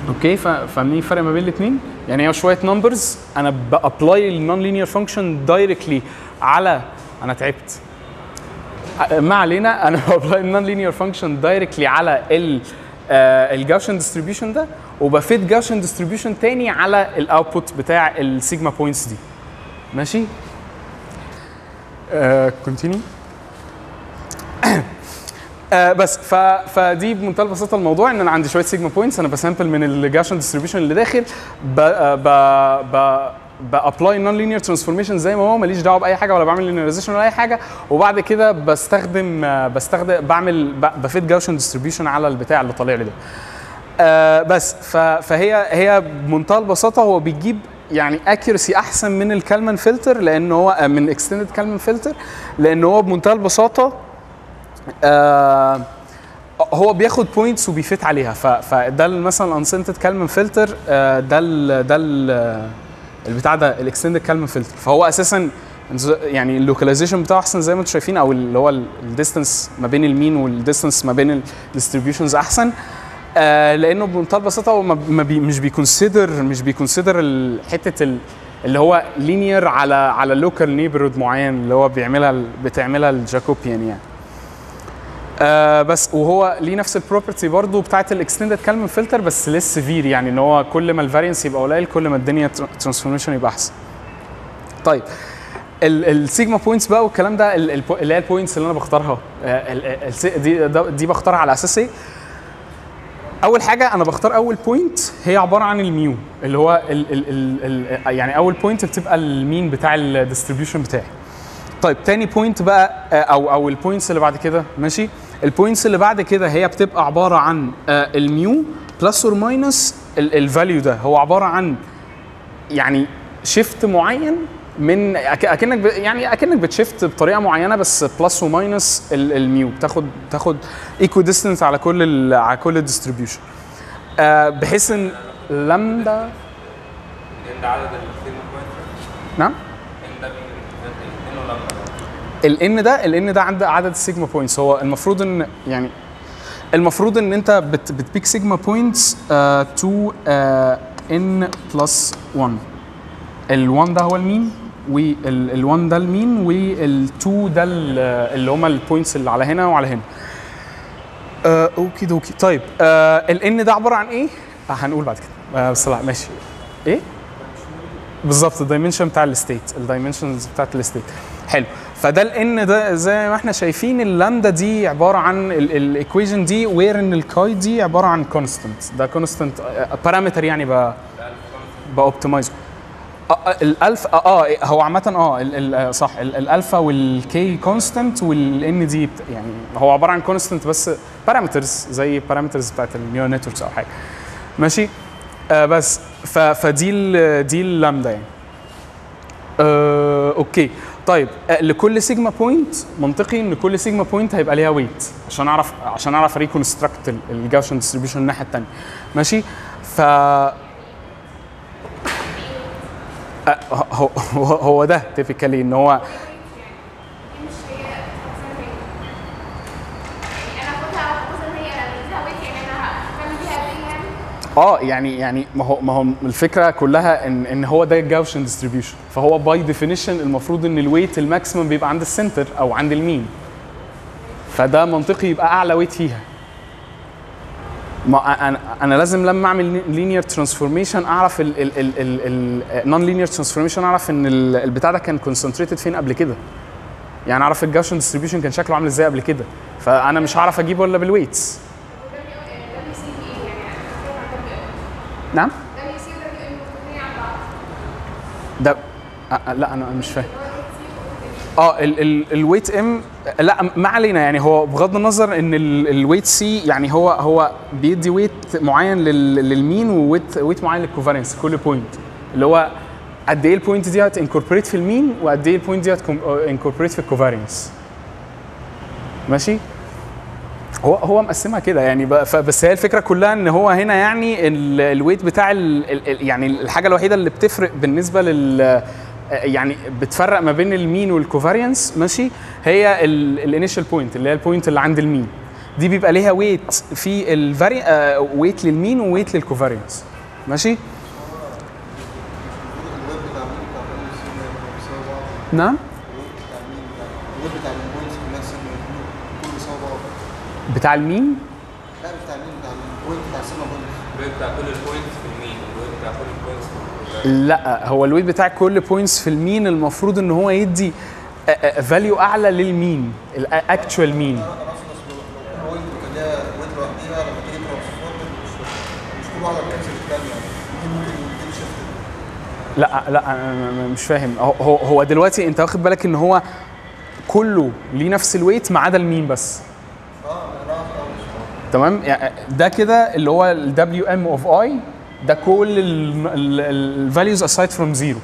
okay؟ فا- فاهمين الفرق ما بين الاثنين يعني هي شوية numbers أنا ب apply ال non-linear function directly على أنا تعبت. ما علينا. أنا ب apply ال non-linear function directly على ال ال Gaussian distribution ده وب fit Gaussian distribution تاني على ال output بتاع ال sigma points دي. ماشي؟ continue آه بس ف... فدي بمنتهى البساطة الموضوع إن أنا عندي شوية sigma points أنا ب sample من ال Gaussian distribution اللي داخل ب ب ب ب apply non-linear transformation زي ما هو ماليش دعوة بأي حاجة ولا بعمل linearization ولا أي حاجة وبعد كده بستخدم آه، بستخدم بعمل ب- ب fit Gaussian distribution على البتاع اللي طالع لي ده آه بس. فهي هي بمنتهى البساطة هو بيجيب يعني accuracy أحسن من ال Kalman filter لأن هو آه، من extended Kalman filter لأن هو بمنتهى البساطة آه هو بياخد points وبي fit عليها. فده مثلا ال unscented Kalman filter ده ال ده ال البتاع ده ال extended Kalman filter فهو أساسا يعني ال localization بتاعه أحسن زي ما أنتم شايفين أو اللي هو ال distance ما بين ال mean وال distance ما بين ال distributions أحسن. آه لأنه بمنتهى البساطة هو ما بي مش بي consider مش بي consider حتة ال- اللي هو linear على على local neighborhood معين اللي هو بيعملها بتعملها ال Jacobian يعني. آه بس وهو ليه نفس ال property برضو بتاعت ال extended Kalman filter بس less severe يعني إن هو كل ما ال variance يبقى قليل كل ما الدنيا transformation يبقى أحسن. طيب ال sigma points بقى والكلام ده ال- ال- اللي هي ال points اللي أنا بختارها آه، دي دي بختارها على أساس إيه؟ أول حاجة أنا بختار أول point هي عبارة عن ال mu اللي هو ال ال ال ال يعني أول point بتبقى ال mean بتاع ال distribution بتاعي. طيب تاني point بقى آه، أو أو ال points اللي بعد كده ماشي ال points اللي بعد كده هي بتبقى عبارة عن ال mu plus or minus ال value ده. هو عبارة عن يعني shift معين من أكنك يعني أكنك بتشيفت بطريقة معينة بس بلس وماينس ال- الميو بتاخد تاخد ايكو ديستنس على كل ال على كل الديستريبيوشن آه بحيث إن لامدا عدد نعم ان ده بيريبريزنت الاثنين ولا الان ده الان ده عند عدد السيجما بوينتس هو المفروض إن يعني المفروض إن أنت بت بتبيك سيجما بوينتس تو n plus 1 ال1 ده هو ال mean وال1 ده ال mean وال2 ده ال- اللي هما ال points اللي على هنا وعلى هنا. آه okey dokey طيب آه ال n ده عبارة عن إيه؟ آه هنقول بعد كده. آه بصراحه ماشي. إيه؟ بالظبط ال dimension بتاع ال state ال dimensions بتاعت ال state حلو. فده ال n ده زي ما إحنا شايفين اللامدا دي عبارة عن ال equation دي where n ال kappa دي عبارة عن constant ده constant parameter يعني ب ب optimize ه ال alpha آه آه، هو عامة آه آه، صح ال- ال alpha وال k constant وال n دي يعني هو عبارة عن constant بس parameters زي parameters بتاعت ال neural networks أو حاجة. ماشي؟ آه بس فدي دي اللامدا يعني. آه okay. طيب آه لكل sigma point منطقي إن كل sigma point هيبقى ليها weight عشان اعرف عشان أعرف reconstruct ال Gaussian distribution الناحيه الثانية ماشي؟ ف آه، هو هو هو ده typically إن هو دي مش هي أقسام هي. يعني أنا اخدها اخدها هي أنا بديها weight يعني أنا هكمل بيها قد إيه يعني آه يعني يعني ما هو ما هو الفكرة كلها إن إن هو ده ال Gaussian distribution فهو by definition المفروض إن ال weight ال maximum بيبقى عند ال center أو عند ال mean. فده منطقي يبقى أعلى weight فيها. ما أنا أنا لازم لما أعمل linear transformation أعرف ال non-linear transformation أعرف إن ال- البتاع ده كان concentrated فين قبل كده. يعني أعرف ال Gaussian distribution كان شكله عامل إزاي قبل كده. فأنا مش هعرف أجيبه إلا بالويتس W سي دي إيه يعني أنا مش فاهمه دبليو نعم؟ ده أه أه، لا أنا مش فاهم. آه ال ال ال weight m لا ما علينا. يعني هو بغض النظر إن ال- ال weight c يعني هو هو بيدي weight معين لل لل mean و weight weight معين لل covariance كل point اللي هو قد إيه ال point دي هت incorporate في ال mean وقد إيه ال point دي هت incorporate في ال covariance ماشي؟ هو هو مقسمها كده يعني بس هي الفكرة كلها إن هو هنا يعني ال- ال weight بتاع ال ال يعني الحاجة الوحيدة اللي بتفرق بالنسبة لل يعني بتفرق ما بين ال mean وال covariance ماشي هي ال initial point اللي هي ال point اللي عند ال mean. دي بيبقى ليها ويت في الفاري ويت للمين وويت للكوفاريانس ماشي؟ ال weight بتاع mean بتاع كل سيجما يبقى بيساوي بعض نعم ال weight بتاع mean بتاع ال weight بتاع ال points كلها سيجما يكونوا كله بيساوي بعض بتاع ال mean لا مش بتاع mean بتاع ال weight بتاع sigma points ال weight بتاع كل ال points في ال mean ال weight بتاع كل ال points في ال covariance. لا هو ال weight بتاع كل points في ال mean المفروض إن هو يدي value أعلى لل mean ال actual mean point لا لا أنا مش فاهم. هو هو- هو دلوقتي أنت واخد بالك إن هو كله ليه نفس ال weight ما عدا ال mean بس آه أنا اقصد آه مش تمام؟ يعني ده كده اللي هو ال WM of I ده كل ال values aside from zero.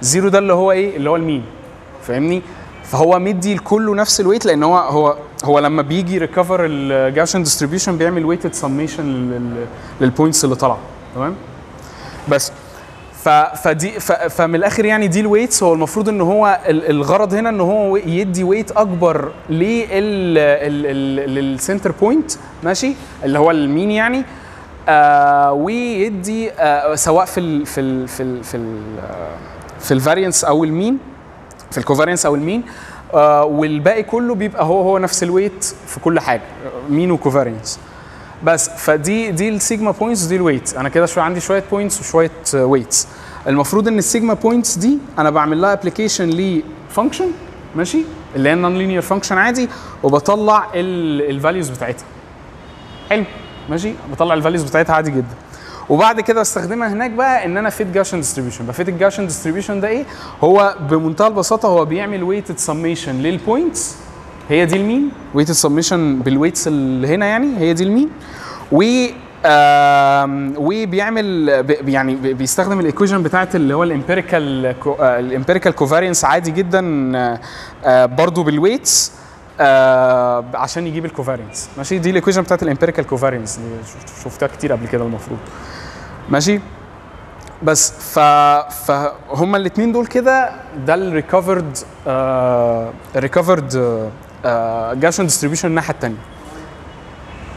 zero ده اللي هو إيه؟ اللي هو ال mean. فاهمني؟ فهو مدي لكله نفس ال weight لأن هو هو هو لما بيجي recover ال Gaussian distribution بيعمل weighted summation لل points اللي طالعة. تمام؟ بس فدي فمن الآخر يعني دي ال weights هو المفروض إن هو ال- الغرض هنا إن هو يدي weight أكبر لل center point ماشي؟ اللي هو ال mean يعني. آه ويدي آه سواء في ال في ال في ال في ال في الفارينس أو المين في الكوفارينس أو المين آه والباقي كله بيبقى هو هو نفس ال weight في كل حاجة mean و covariance بس فدي دي ال sigma points دي ال weight أنا كده شوية عندي شوية points وشوية weights المفروض إن ال sigma points دي أنا بعمل لها application ل function ماشي؟ اللي هي ال non-linear function عادي وبطلع ال values بتاعتها. حلو ماشي؟ بطلع ال values بتاعتها عادي جدا. وبعد كده بستخدمها هناك بقى إن أنا fit Gaussian distribution ب fit ال Gaussian distribution ده إيه؟ هو بمنتهى البساطة هو بيعمل weighted summation لل points هي دي ال mean weighted summation بال weights اللي هنا يعني هي دي ال mean و وبيعمل يعني بيستخدم ال equation بتاعت اللي هو ال empirical ال empirical covariance عادي جدا آه، برضو بال weights آه عشان يجيب ال covariance ماشي؟ دي ال equation بتاعت ال empirical covariance دي شف- شفتها كتير قبل كده المفروض. ماشي؟ بس ف فهم الاثنين دول كده ده ال recovered ال recovered Gaussian distribution الناحيه الثانية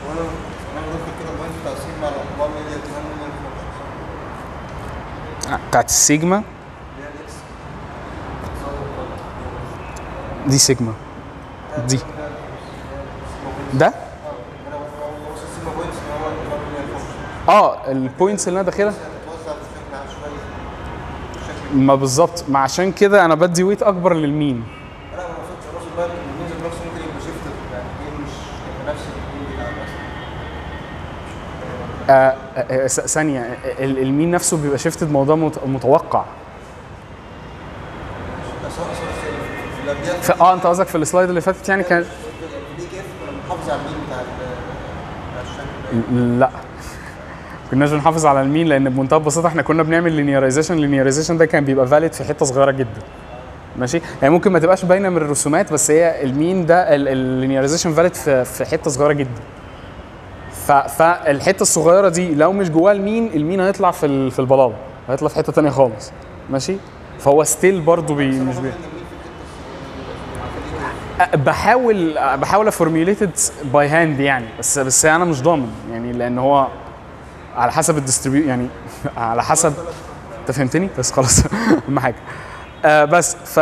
وأنا أنا قلت كده ال point بتاع سيجما على 4 مليون 2 مليون بتاعت السيجما. دي سيجما. دي. ده؟ أنا بوصل السيجما بوينتس اللي هو 4 مليون فانكشن آه البوينتس اللي أنا داخلها. ما بالظبط ما عشان كده أنا بدي ويت أكبر للمين لا أنا قصدت اقصد بقى ان الميزه نفسه ممكن يبقى شيفت يعني إيه مش يبقى نفس المين بتاع مثلا آه آه، س- ثانية ال- ال mean نفسه بيبقى shifted موضوع مت- متوقع. ف- آه أنت قصدك في ال slide اللي فاتت يعني كان لا. كناش بنحافظ على ال mean لأن بمنتهى البساطة إحنا كنا بنعمل linearization linearization ده كان بيبقى valid في حتة صغيرة جدا. ماشي؟ يعني ممكن ما تبقاش باينة من الرسومات بس هي ال mean ده ال linearization valid في حتة صغيرة جدا. فالحته الصغيرة دي لو مش جواها المين المين هيطلع في في البلاطه هيطلع في حتة تانية خالص. ماشي؟ فهو ستيل برضه بي مش بي بحاول بحاول افورميوليتد باي هاند يعني بس بس أنا مش ضامن يعني لأن هو على حسب الديستريبيو يعني على حسب أنت فهمتني؟ بس خلاص أهم حاجة. آه بس ف...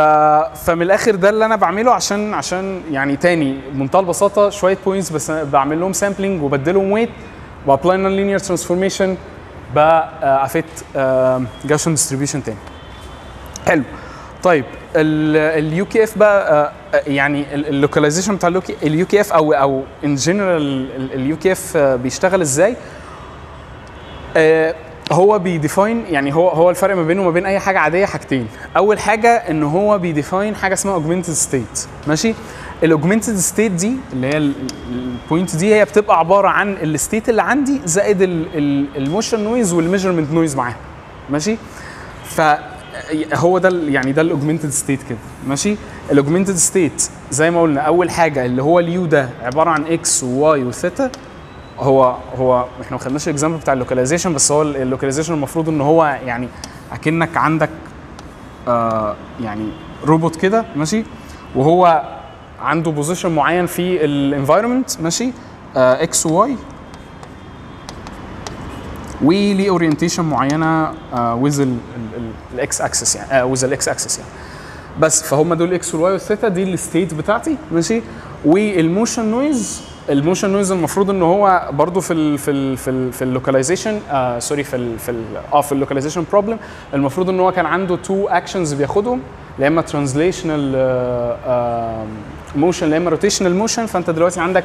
فمن الآخر ده اللي أنا بعمله عشان عشان يعني تاني بمنتهى البساطة شوية points بس بعمل لهم sampling وبديلهم weight و apply non-linear transformation با fit Gaussian distribution تاني. حلو. طيب ال UKF بقى آه، آه، يعني ال localization بتاع ال UKF أو أو in general ال UKF بيشتغل إزاي؟ هو بي define يعني هو هو الفرق ما بينه وما بين أي حاجة عادية حاجتين. أول حاجة إن هو بي define حاجة اسمها augmented state ماشي؟ ال augmented state دي اللي هي ال point دي هي بتبقى عبارة عن ال state اللي عندي زائد ال motion noise وال measurement noise معاها. ماشي؟ فهو ده ال- يعني ده ال augmented state كده. ماشي؟ ال augmented state زي ما قلنا أول حاجة اللي هو ال U ده عبارة عن X و Y و theta هو هو إحنا ما خدناش ال example بتاع ال localization بس هو ال localization المفروض إن هو يعني أكنك عندك آه يعني روبوت كده ماشي؟ وهو عنده position معين في ال environment ماشي؟ X و Y وليه orientation معينة ويز الاكس اكسس يعني ويز الاكس اكسس يعني. بس فهم دول ال X وال Y وال theta دي ال state بتاعتي ماشي؟ وال motion noise ال motion noise المفروض إن هو برضو في ال في ال في ال في ال localization آه sorry في ال في ال آه في ال localization problem المفروض إن هو كان عنده two actions بياخدهم يا إما translational motion يا إما rotational motion فأنت دلوقتي عندك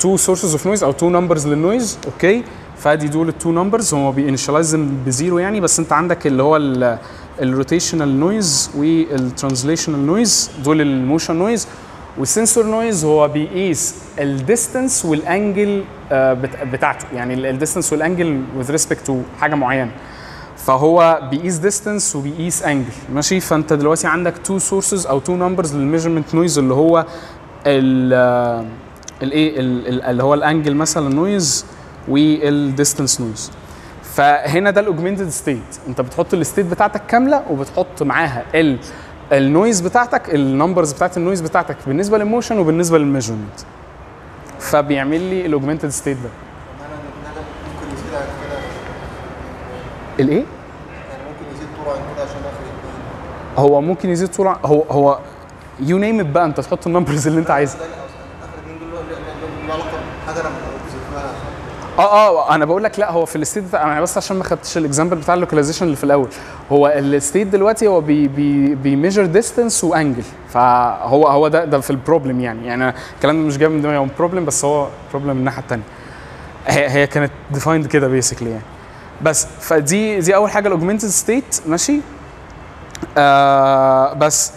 two sources of noise أو two numbers لل noise okay؟ فأدي دول ال two numbers هو ب initialize ب zero يعني بس أنت عندك اللي هو ال rotational noise وال translational noise دول ال motion noise وال sensor noise هو بيقيس ال distance وال angle بتاعته. يعني ال distance وال angle with respect to حاجة معينة. فهو بيقيس distance وبيقيس angle ماشي؟ فأنت دلوقتي عندك two sources أو two numbers لل measurement noise اللي هو ال الايه ال- ال- اللي هو ال angle مثلا noise وال distance noise فهنا ده ال augmented state أنت بتحط ال state بتاعتك كاملة وبتحط معاها ال ال noise بتاعتك ال numbers بتاعت ال noise بتاعتك بالنسبة لل motion وبالنسبة لل measurement فبيعمل لي ال augmented state ده. الايه هو ممكن يزيد طول هو هو you name بقى انت تحط ال numbers اللي انت عايزها ده اخر اتنين دول له- له- له علاقه بحاجه أنا بزيدها آه آه أنا بقول لك لا هو في ال state بتاع أنا بس عشان ما خدتش ال example بتاع ال localization اللي في الأول. هو ال state دلوقتي هو بي بي بي measure distance و angle فهو هو ده ده في ال problem يعني. يعني الكلام ده مش جاي من دماغي هو problem بس هو problem من الناحية الثانية هي هي كانت defined كده basically يعني. بس فدي دي أول حاجة ال augmented state ماشي؟ آه بس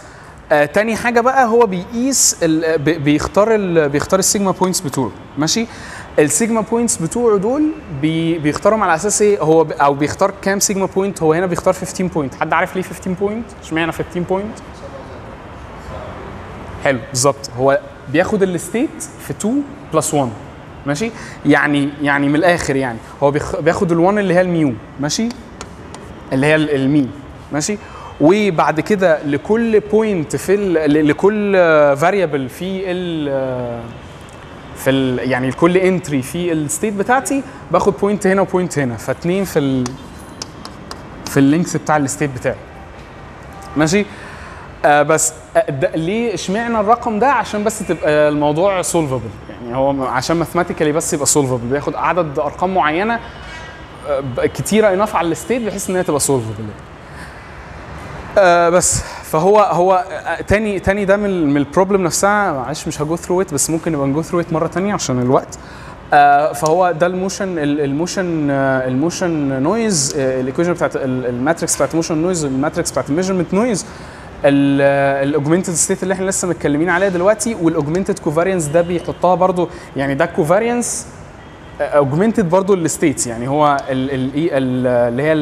آه تاني حاجة بقى هو بيقيس بيختار بيختار ال sigma points بتوعه ماشي؟ ال sigma points بتوعه دول بي بيختارهم على أساس إيه؟ هو أو بيختار كام sigma point؟ هو هنا بيختار 15 point حد عارف ليه 15 point اشمعنى 15 بوينت حلو بالظبط. هو بياخد ال state في 2 plus 1 ماشي؟ يعني يعني من الآخر يعني. هو بياخد ال1 اللي هي ال mu. ماشي؟ اللي هي ال- ال mean ماشي؟ وبعد كده لكل point في لكل variable في ال في ال يعني لكل entry في ال state بتاعتي باخد point هنا و point هنا. فاتنين في ال في ال length بتاع ال state بتاعي. ماشي؟ آه بس آه ليه اشمعنى الرقم ده؟ عشان بس تبقى الموضوع solvable يعني هو عشان mathematically بس يبقى solvable بياخد عدد أرقام معينة آه كتيرة enough على ال state بحيث إن هي تبقى solvable آه بس. فهو هو آه تاني تاني ده من ال problem نفسها. معلش مش ه go through it بس ممكن نبقى ن go through it مرة تانية عشان الوقت. آه فهو ده ال motion ال- ال motion آه ال motion noise ال equation بتاعت ال- ال matrix بتاعت ال motion noise ال matrix بتاعت ال measurement noise ال augmented state اللي إحنا لسه متكلمين عليها دلوقتي وال augmented covariance ده بيحطها برضو. يعني ده covariance augmented برضو ال states يعني هو ال- ال- ال- اللي هي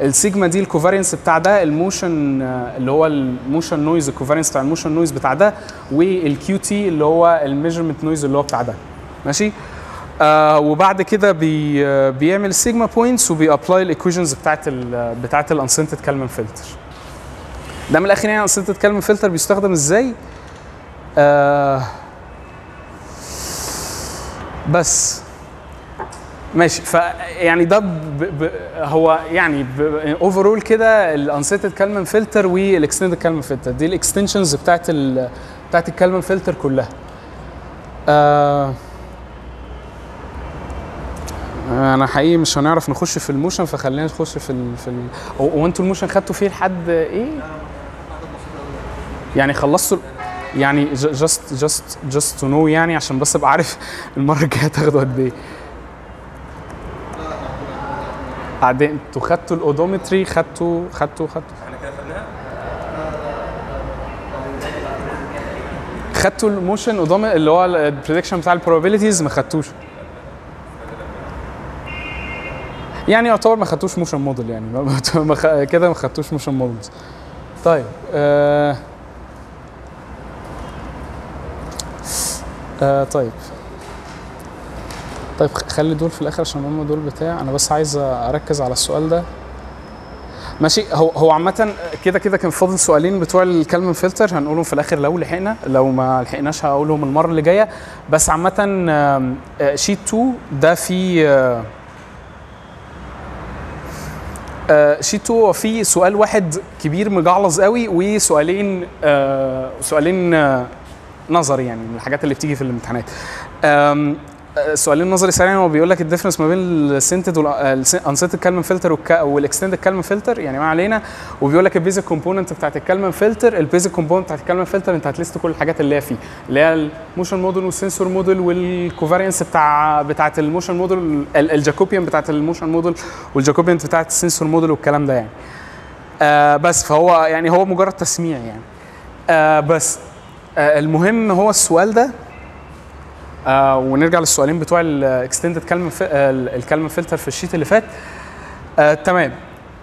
السيجما دي ال covariance بتاع ده ال motion آه، اللي هو ال motion noise ال covariance بتاع ال motion noise بتاع ده وال Q t اللي هو ال measurement noise اللي هو بتاع ده. ماشي؟ آه وبعد كده بي آه، بيعمل sigma points وبي apply ال equations بتاعت ال بتاعت ال unscented Kalman filter ده من الآخر يعني ال unscented Kalman filter بيستخدم إزاي؟ آه بس. ماشي. ف يعني ده ب ب هو يعني overall كده ال unscented Kalman filter وال extended Kalman filter دي ال extensions بتاعت ال بتاعت ال Kalman filter كلها. آه أنا حقيقي مش هنعرف نخش في ال motion فخلينا نخش في ال في ال هو أنتوا ال motion خدتوا فيه لحد إيه؟ يعني خلصتوا يعني just just just to know يعني عشان بس أبقى عارف المرة الجاية تاخدوا قد إيه. بعدين أنتوا خدتوا ال odometry خدتوا خدتوا خدتوا. إحنا كده خدناها؟ خدتوا ال motion odom اللي هو ال prediction بتاع ال probabilities ما خدتوش. يعني يعتبر ما خدتوش motion model يعني. كده ما خدتوش motion models طيب آه آه طيب. طيب خلي دول في الآخر عشان هم دول بتاع. أنا بس عايز أركز على السؤال ده. ماشي. هو هو عامة كده كده كان فاضل سؤالين بتوع ال Kalman filter. هنقولهم في الآخر لو لحقنا. لو ما لحقناش هقولهم المرة اللي جاية. بس عامة آه، sheet 2 ده فيه آه، آه، sheet 2 هو فيه سؤال واحد كبير مجعلظ قوي وسؤالين آه، سؤالين آه، نظري يعني من الحاجات اللي بتيجي في الامتحانات. آم، آه، السؤالين النظري سريعا هو بيقول لك ال difference ما بين ال scented وال unscented Kalman filter وال extended Kalman filter يعني ما علينا. وبيقول لك ال basic component بتاعت ال Kalman filter ال basic component بتاعت ال Kalman filter انت هت list كل الحاجات اللي هي فيه اللي هي ال motion model وال sensor model وال covariance بتاع بتاعت ال motion model ال- ال Jacobian بتاعت ال motion model وال Jacobian بتاعت ال sensor model والكلام ده يعني. آه بس فهو يعني هو مجرد تسميع يعني. آه بس آه المهم هو السؤال ده آه ونرجع للسؤالين بتوع ال extended Kalman ال Kalman filter في ال sheet اللي فات. آه تمام.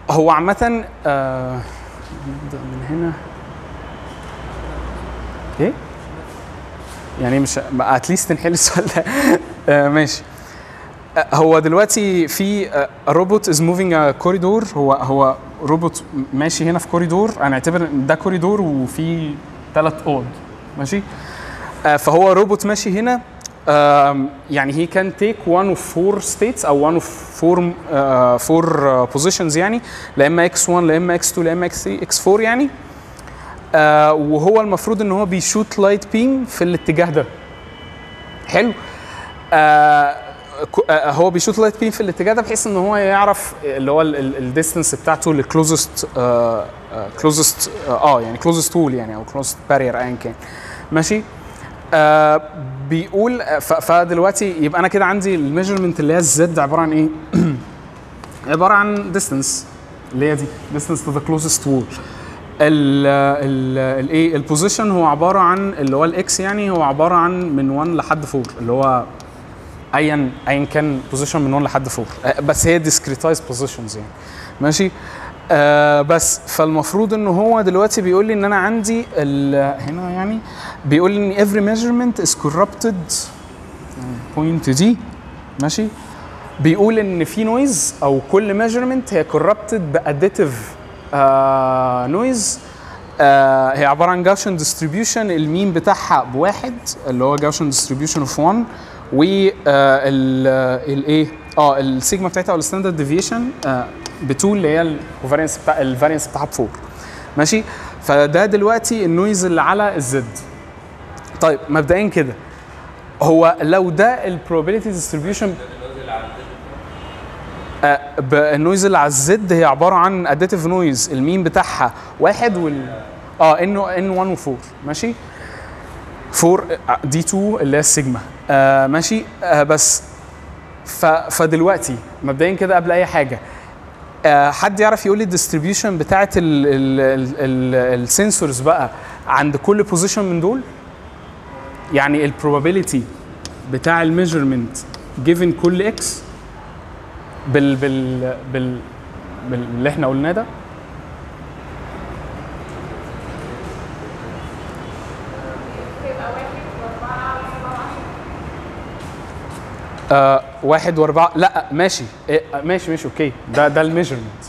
هو عامة آه نبدأ من هنا. إيه؟ يعني مش at least نحل السؤال ده. آه ماشي. آه هو دلوقتي في robot is moving corridor هو هو روبوت ماشي هنا في كوريدور هنعتبر ده كوريدور وفي ثلاث أوض. ماشي؟ آه فهو روبوت ماشي هنا. يعني he can take one of four states أو four uh, four uh, positions يعني لا إما x1 لا إما x2 لا إما x3 x4 يعني. uh, وهو المفروض إن هو بي shoot light beam في الاتجاه ده. حلو. uh, هو بي shoot لايت بيم في الاتجاه ده بحيث إن هو يعرف اللي هو ال distance بتاعته لل closest closest آه يعني closest wall يعني أو closest barrier ايا كان. ماشي؟ بيقول فدلوقتي يبقى أنا كده عندي ال measurement اللي هي ال z عبارة عن إيه؟ عبارة عن distance اللي هي دي distance to the closest wall الايه ال position هو عبارة عن اللي هو ال x يعني هو عبارة عن من 1 لحد 4 اللي هو ايا ايا كان position من 1 لحد 4 آه، بس هي discretized positions يعني. ماشي؟ آه بس فالمفروض إن هو دلوقتي بيقول لي إن أنا عندي هنا يعني بيقول لي إن every measurement is corrupted. Point دي ماشي؟ بيقول إن في noise أو كل measurement هي corrupted by additive noise هي عبارة عن Gaussian distribution ال mean بتاعها بواحد اللي هو Gaussian distribution of 1 و الايه آه السيجما بتاعتها أو ال standard deviation ب 2 اللي هي ال variance بتاع ال variance بتاعها ب 4 ماشي؟ فده دلوقتي ال noise اللي على ال z طيب مبدئيا كده. هو لو ده ال probability distribution ال noise اللي على ال z هي عبارة عن additive noise ال mean بتاعها واحد وال آه انه n 1 و4 ماشي؟ 4 دي 2 اللي هي السيجما. آه ماشي؟ آه بس. ف فدلوقتي مبدئيا كده قبل أي حاجة حد يعرف يقول لي ال distribution بتاعت ال sensors بقى عند كل position من دول؟ يعني ال probability بتاع ال measurement given كل x بال بال بال باللي إحنا قلناه ده تبقى واحد واربعة وسبعة وعشرة آه واحد واربعة. لا ماشي. إيه ماشي ماشي okay. ده ده ال measurement.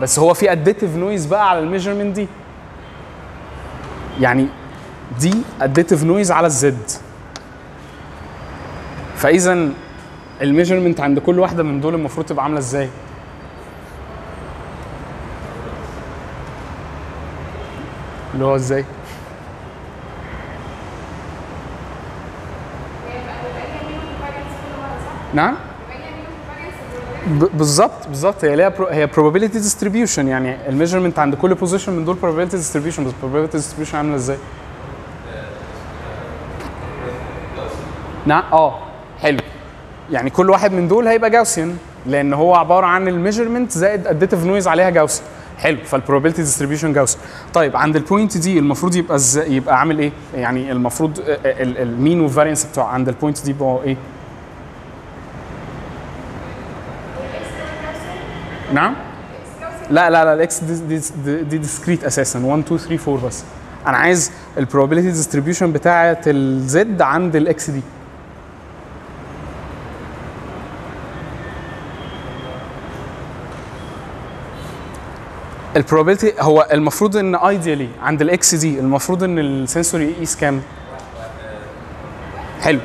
بس هو في additive noise بقى على ال measurement دي. يعني دي additive noise على ال z. فإذا ال measurement عند كل واحدة من دول المفروض تبقى عاملة إزاي؟ اللي هو إزاي يبقى يبقى ليها minimum variance كل مرة صح؟ نعم؟ بالظبط بالظبط. هي ليها هي probability distribution يعني ال measurement عند كل position من دول probability distribution. بس probability distribution عاملة إزاي؟ نعم آه حلو. يعني كل واحد من دول هيبقى Gaussian لأن هو عبارة عن ال measurement زائد additive noise عليها جاوسي حلو فال probability distribution Gaussian طيب عند ال point دي المفروض يبقى إزاي؟ يبقى عامل إيه؟ يعني المفروض ال mean وال variance بتوع عند ال point دي يبقوا إيه؟ نعم؟ لا لا لا ال x دي, دي, دي, دي discrete أساسا. 1 2 3 4 بس. أنا عايز ال probability distribution بتاعه ال z عند ال x دي ال probability هو المفروض إن ideally عند ال x دي المفروض إن ال sensor يقيس كام؟ حلو.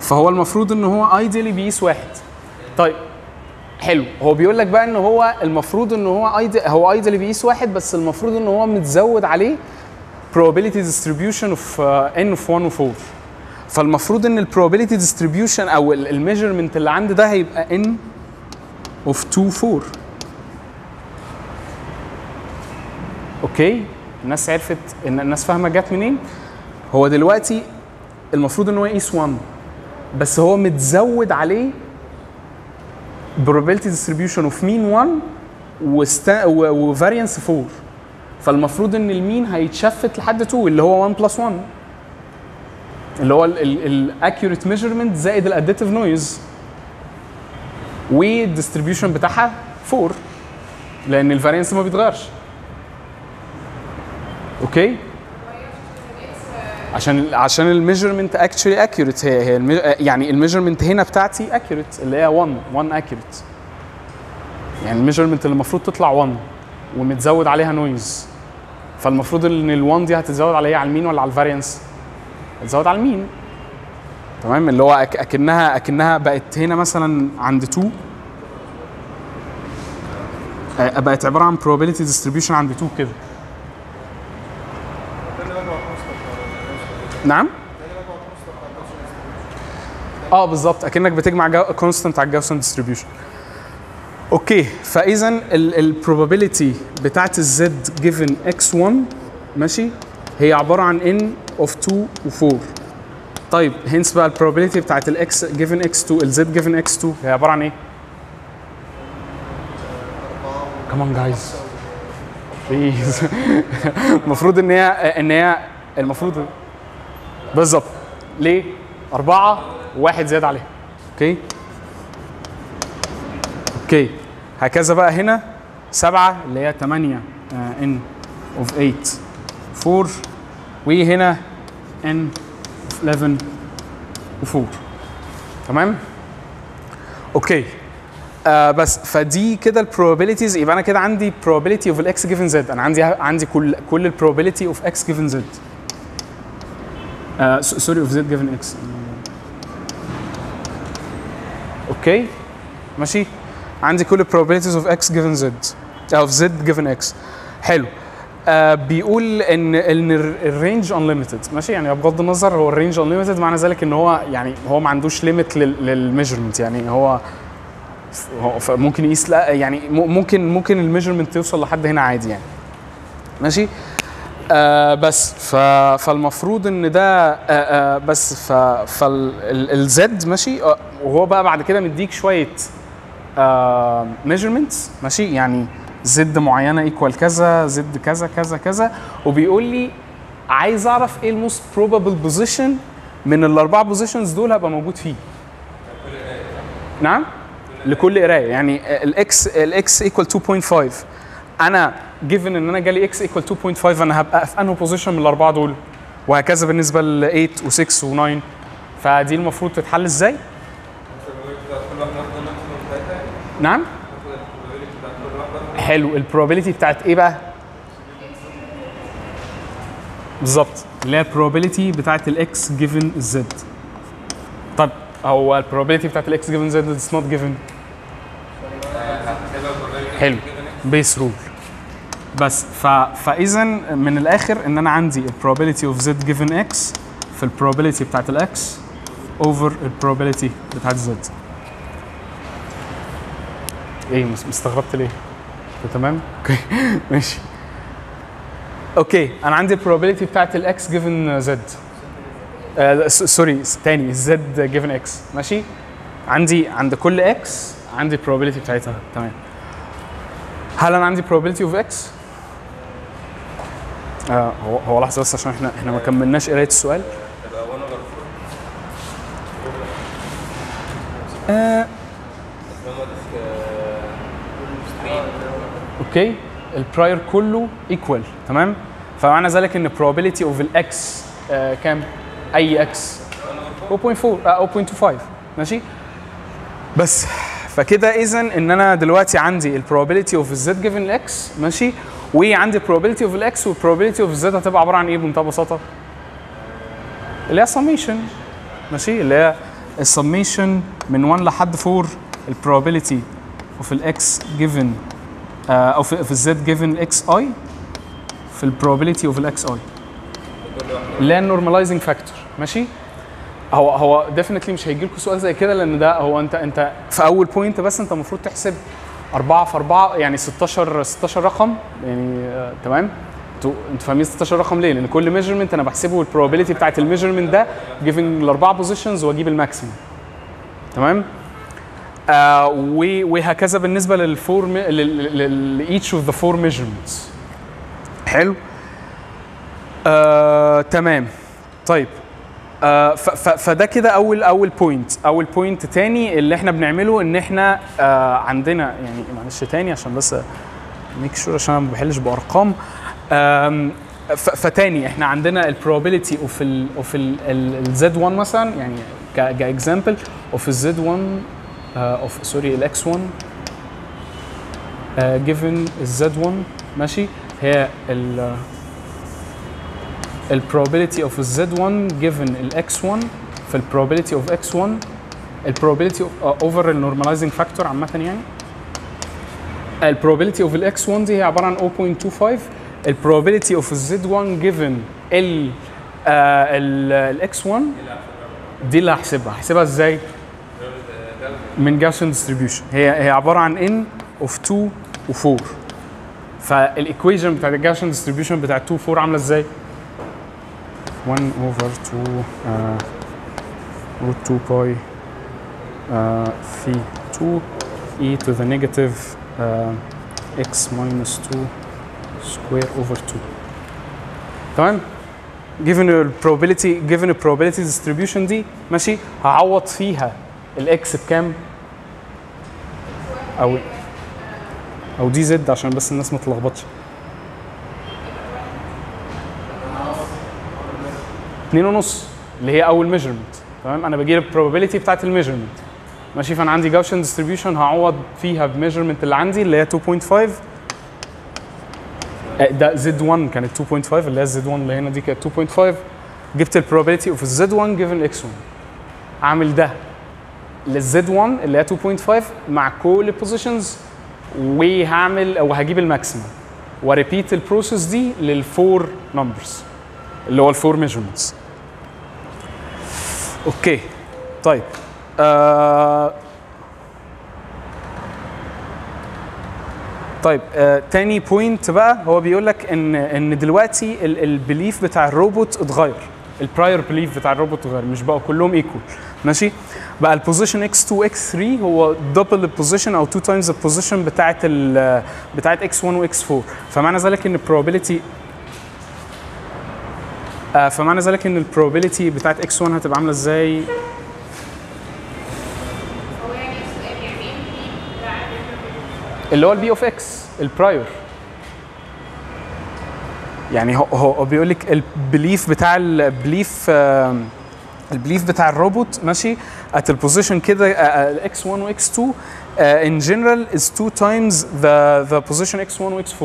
فهو المفروض إن هو ideally بيقيس واحد. طيب. حلو. هو بيقول لك بقى إن هو المفروض إن هو idea- هو ideally بيقيس واحد بس المفروض إن هو متزود عليه probability distribution of uh, n of 1 و 4 فالمفروض إن ال probability distribution أو ال measurement اللي عندي ده هيبقى n of 2 4 okay؟ الناس عرفت ان الناس فاهمة جت منين؟ هو دلوقتي المفروض إن هو يقيس 1 بس هو متزود عليه probability distribution of mean 1 وستا و variance 4 فالمفروض إن ال mean هيت shift لحد 2 اللي هو 1 plus 1 اللي هو ال accurate measurement زائد ال additive noise وال distribution بتاعها 4 لأن ال variance ما بيتغيرش. okay عشان عشان ال measurement actually accurate هي هي ال mea- يعني ال measurement هنا بتاعتي accurate اللي هي 1 1 accurate يعني ال measurement اللي المفروض تطلع 1 ومتزود عليها noise فالمفروض إن ال1 دي هتتزود على إيه على ال mean ولا على ال variance؟ هتتزود على ال mean. تمام؟ اللي هو أك اكنها أكنها بقت هنا مثلا عند 2 آه، بقت عبارة عن probability distribution عند 2 كده. نعم؟ آه بالظبط. أكنك بتجمع constant على ال Gaussian distribution okay. فإذا ال probability بتاعت ال z given x 1 ماشي هي عبارة عن N of 2 و4 طيب hence بقى ال probability بتاعت ال x given x 2 ال z given x 2 هي عبارة عن إيه؟ كمان جايز بليز المفروض إن هي إن هي المفروض بالظبط. ليه؟ أربعة وواحد زيادة عليها. أوكي؟ أوكي. هكذا بقى هنا. 7 اللي هي 8 ان اوف 8 4 وهنا ان اوف 11 و4 تمام؟ okay. آه بس فدي كده ال probabilities يبقى أنا كده عندي probability of ال x given z. أنا عندي عندي كل كل ال probability of x given z. sorry of z given x. okay ماشي عندي كل probabilities of x given z. أو of z given x. حلو آه بيقول إن إن ال range unlimited. ماشي؟ يعني بغض النظر هو ال range unlimited معنى ذلك إن هو يعني هو ما عندوش limit لل measurement يعني هو ممكن يقيس لا يعني ممكن ممكن ال measurement توصل لحد هنا عادي يعني. ماشي؟ آه بس ف فالمفروض إن ده آه آه بس ف فال z ماشي وهو بقى بعد كده مديك شوية measurements ماشي يعني z معينة equal كذا z كذا كذا كذا وبيقول لي عايز أعرف إيه ال most probable position من الأربع positions دول هبقى موجود فيه. نعم؟ لكل قراية يعني ال x ال x equal 2.5 أنا given إن أنا جالي x equal 2.5 أنا هبقى في أنهي position من الأربعة دول؟ وهكذا بالنسبة ل 8 و6 و9 فدي المفروض تتحل إزاي؟ نعم؟ حلو. ال probability بتاعت إيه بقى؟ بالظبط. اللي هي ال probability بتاعت ال x given ال z طب هو ال probability بتاعت ال x given z it's not given حلو. Bayes rule بس ف فاذا من الآخر إن أنا عندي ال probability of z given x في ال probability بتاعت ال x over ال probability بتاعت z إيه مس- مستغربت ليه؟ أنت تمام؟ okay. ماشي. okay. أنا عندي ال probability بتاعت ال x given z sorry تاني z given x ماشي؟ عندي عند كل x عندي probability بتاعتها. تمام. هل أنا عندي probability of x؟ آه هو هو لحظة بس عشان إحنا إحنا ما كملناش قراية السؤال. تبقى 1 over 4 آه. okay ال prior كله equal تمام؟ فمعنى ذلك إن probability of ال x آه كام؟ أي x 0.4 آه 0.25 ماشي؟ بس فكده اذا إن أنا دلوقتي عندي ال probability of ال z given ال x ماشي؟ وعندي probability of ال x وال probability of ال z هتبقى عبارة عن إيه بمنتهى البساطه؟ اللي هي summation. ماشي؟ اللي هي السميشن من 1 لحد 4 ال probability of ال x given أو في في ال z given x i في ال probability of ال x i اللي هي ال normalizing factor ماشي؟ هو هو definitely مش هيجي لكم سؤال زي كده لأن ده هو أنت أنت في أول point بس أنت المفروض تحسب 4 في 4 يعني 16 16 رقم يعني آه تمام؟ أنتوا فاهمين 16 رقم ليه؟ لأن كل measurement أنا بحسبه ال probability بتاعت ال measurement ده given الاربع positions وأجيب ال maximum تمام؟ آه وهكذا بالنسبة لل four ل each of the four measurements حلو؟ آه تمام. طيب آه فده كده أول أول point أول point تاني اللي إحنا بنعمله إن إحنا آه عندنا يعني معلش تاني عشان بس make sure عشان أنا ما بحلش بأرقام. فتاني إحنا عندنا ال probability of ال of ال z 1 مثلا يعني كاكزامبل اوف الزد 1 اوف سوري الاكس 1 جيفن الزد 1 ماشي هي ال البروبابيلتي اوف الزد 1 جيفن الاكس 1 في البروبابيلتي اوف إكس 1 البروبابيلتي اوفر النورماليزنج فاكتور عامة يعني. ال probability of ال x 1 دي هي عبارة عن 0.25 ال probability of ال z 1 given ال ال x 1 دي اللي هحسبها. هحسبها إزاي؟ من Gaussian distribution هي هي عبارة عن N of 2 و4 فال equation بتاعت ال Gaussian distribution بتاعت 2 و4 عاملة إزاي؟ 1 over 2 uh, root 2 pi uh, phi 2 e to the negative uh, x minus 2 square over 2 تمام؟ given a probability given a probability distribution دي ماشي هعوض فيها ال x بكام أو أو دي z عشان بس الناس ما تلخبطش 2 ونص اللي هي أول measurement تمام؟ أنا بجيب ال probability بتاعت ال measurement. ماشي؟ فأنا عندي Gaussian distribution هعوض فيها ب measurement اللي عندي اللي هي 2.5 ده z 1 كانت 2.5 اللي هي z 1 اللي هنا دي كانت 2.5 جبت ال probability of ال z 1 given x 1 أعمل ده لل z 1 اللي هي 2.5 مع كل ال positions وهعمل أو هجيب ال maximum و repeat ال process دي لل four numbers اللي هو ال four measurements okay. طيب. آه طيب آه تاني point بقى هو بيقول لك إن إن دلوقتي ال belief بتاع الروبوت اتغير. ال prior belief بتاع الروبوت اتغير مش بقوا كلهم equal ماشي؟ بقى ال position x2 x3 هو double ال position أو 2 times ال position بتاعت ال بتاعت x1 وx4 فمعنى ذلك إن probability آه فمعنى ذلك إن ال probability بتاعت x1 هتبقى عاملة إزاي؟ اللي هو ال p of x ال prior يعني هو هو بيقول لك ال belief بتاع ال belief ال belief بتاع الروبوت ماشي at ال position كده x1 و x2 uh, in general is two times the the position x1 و x4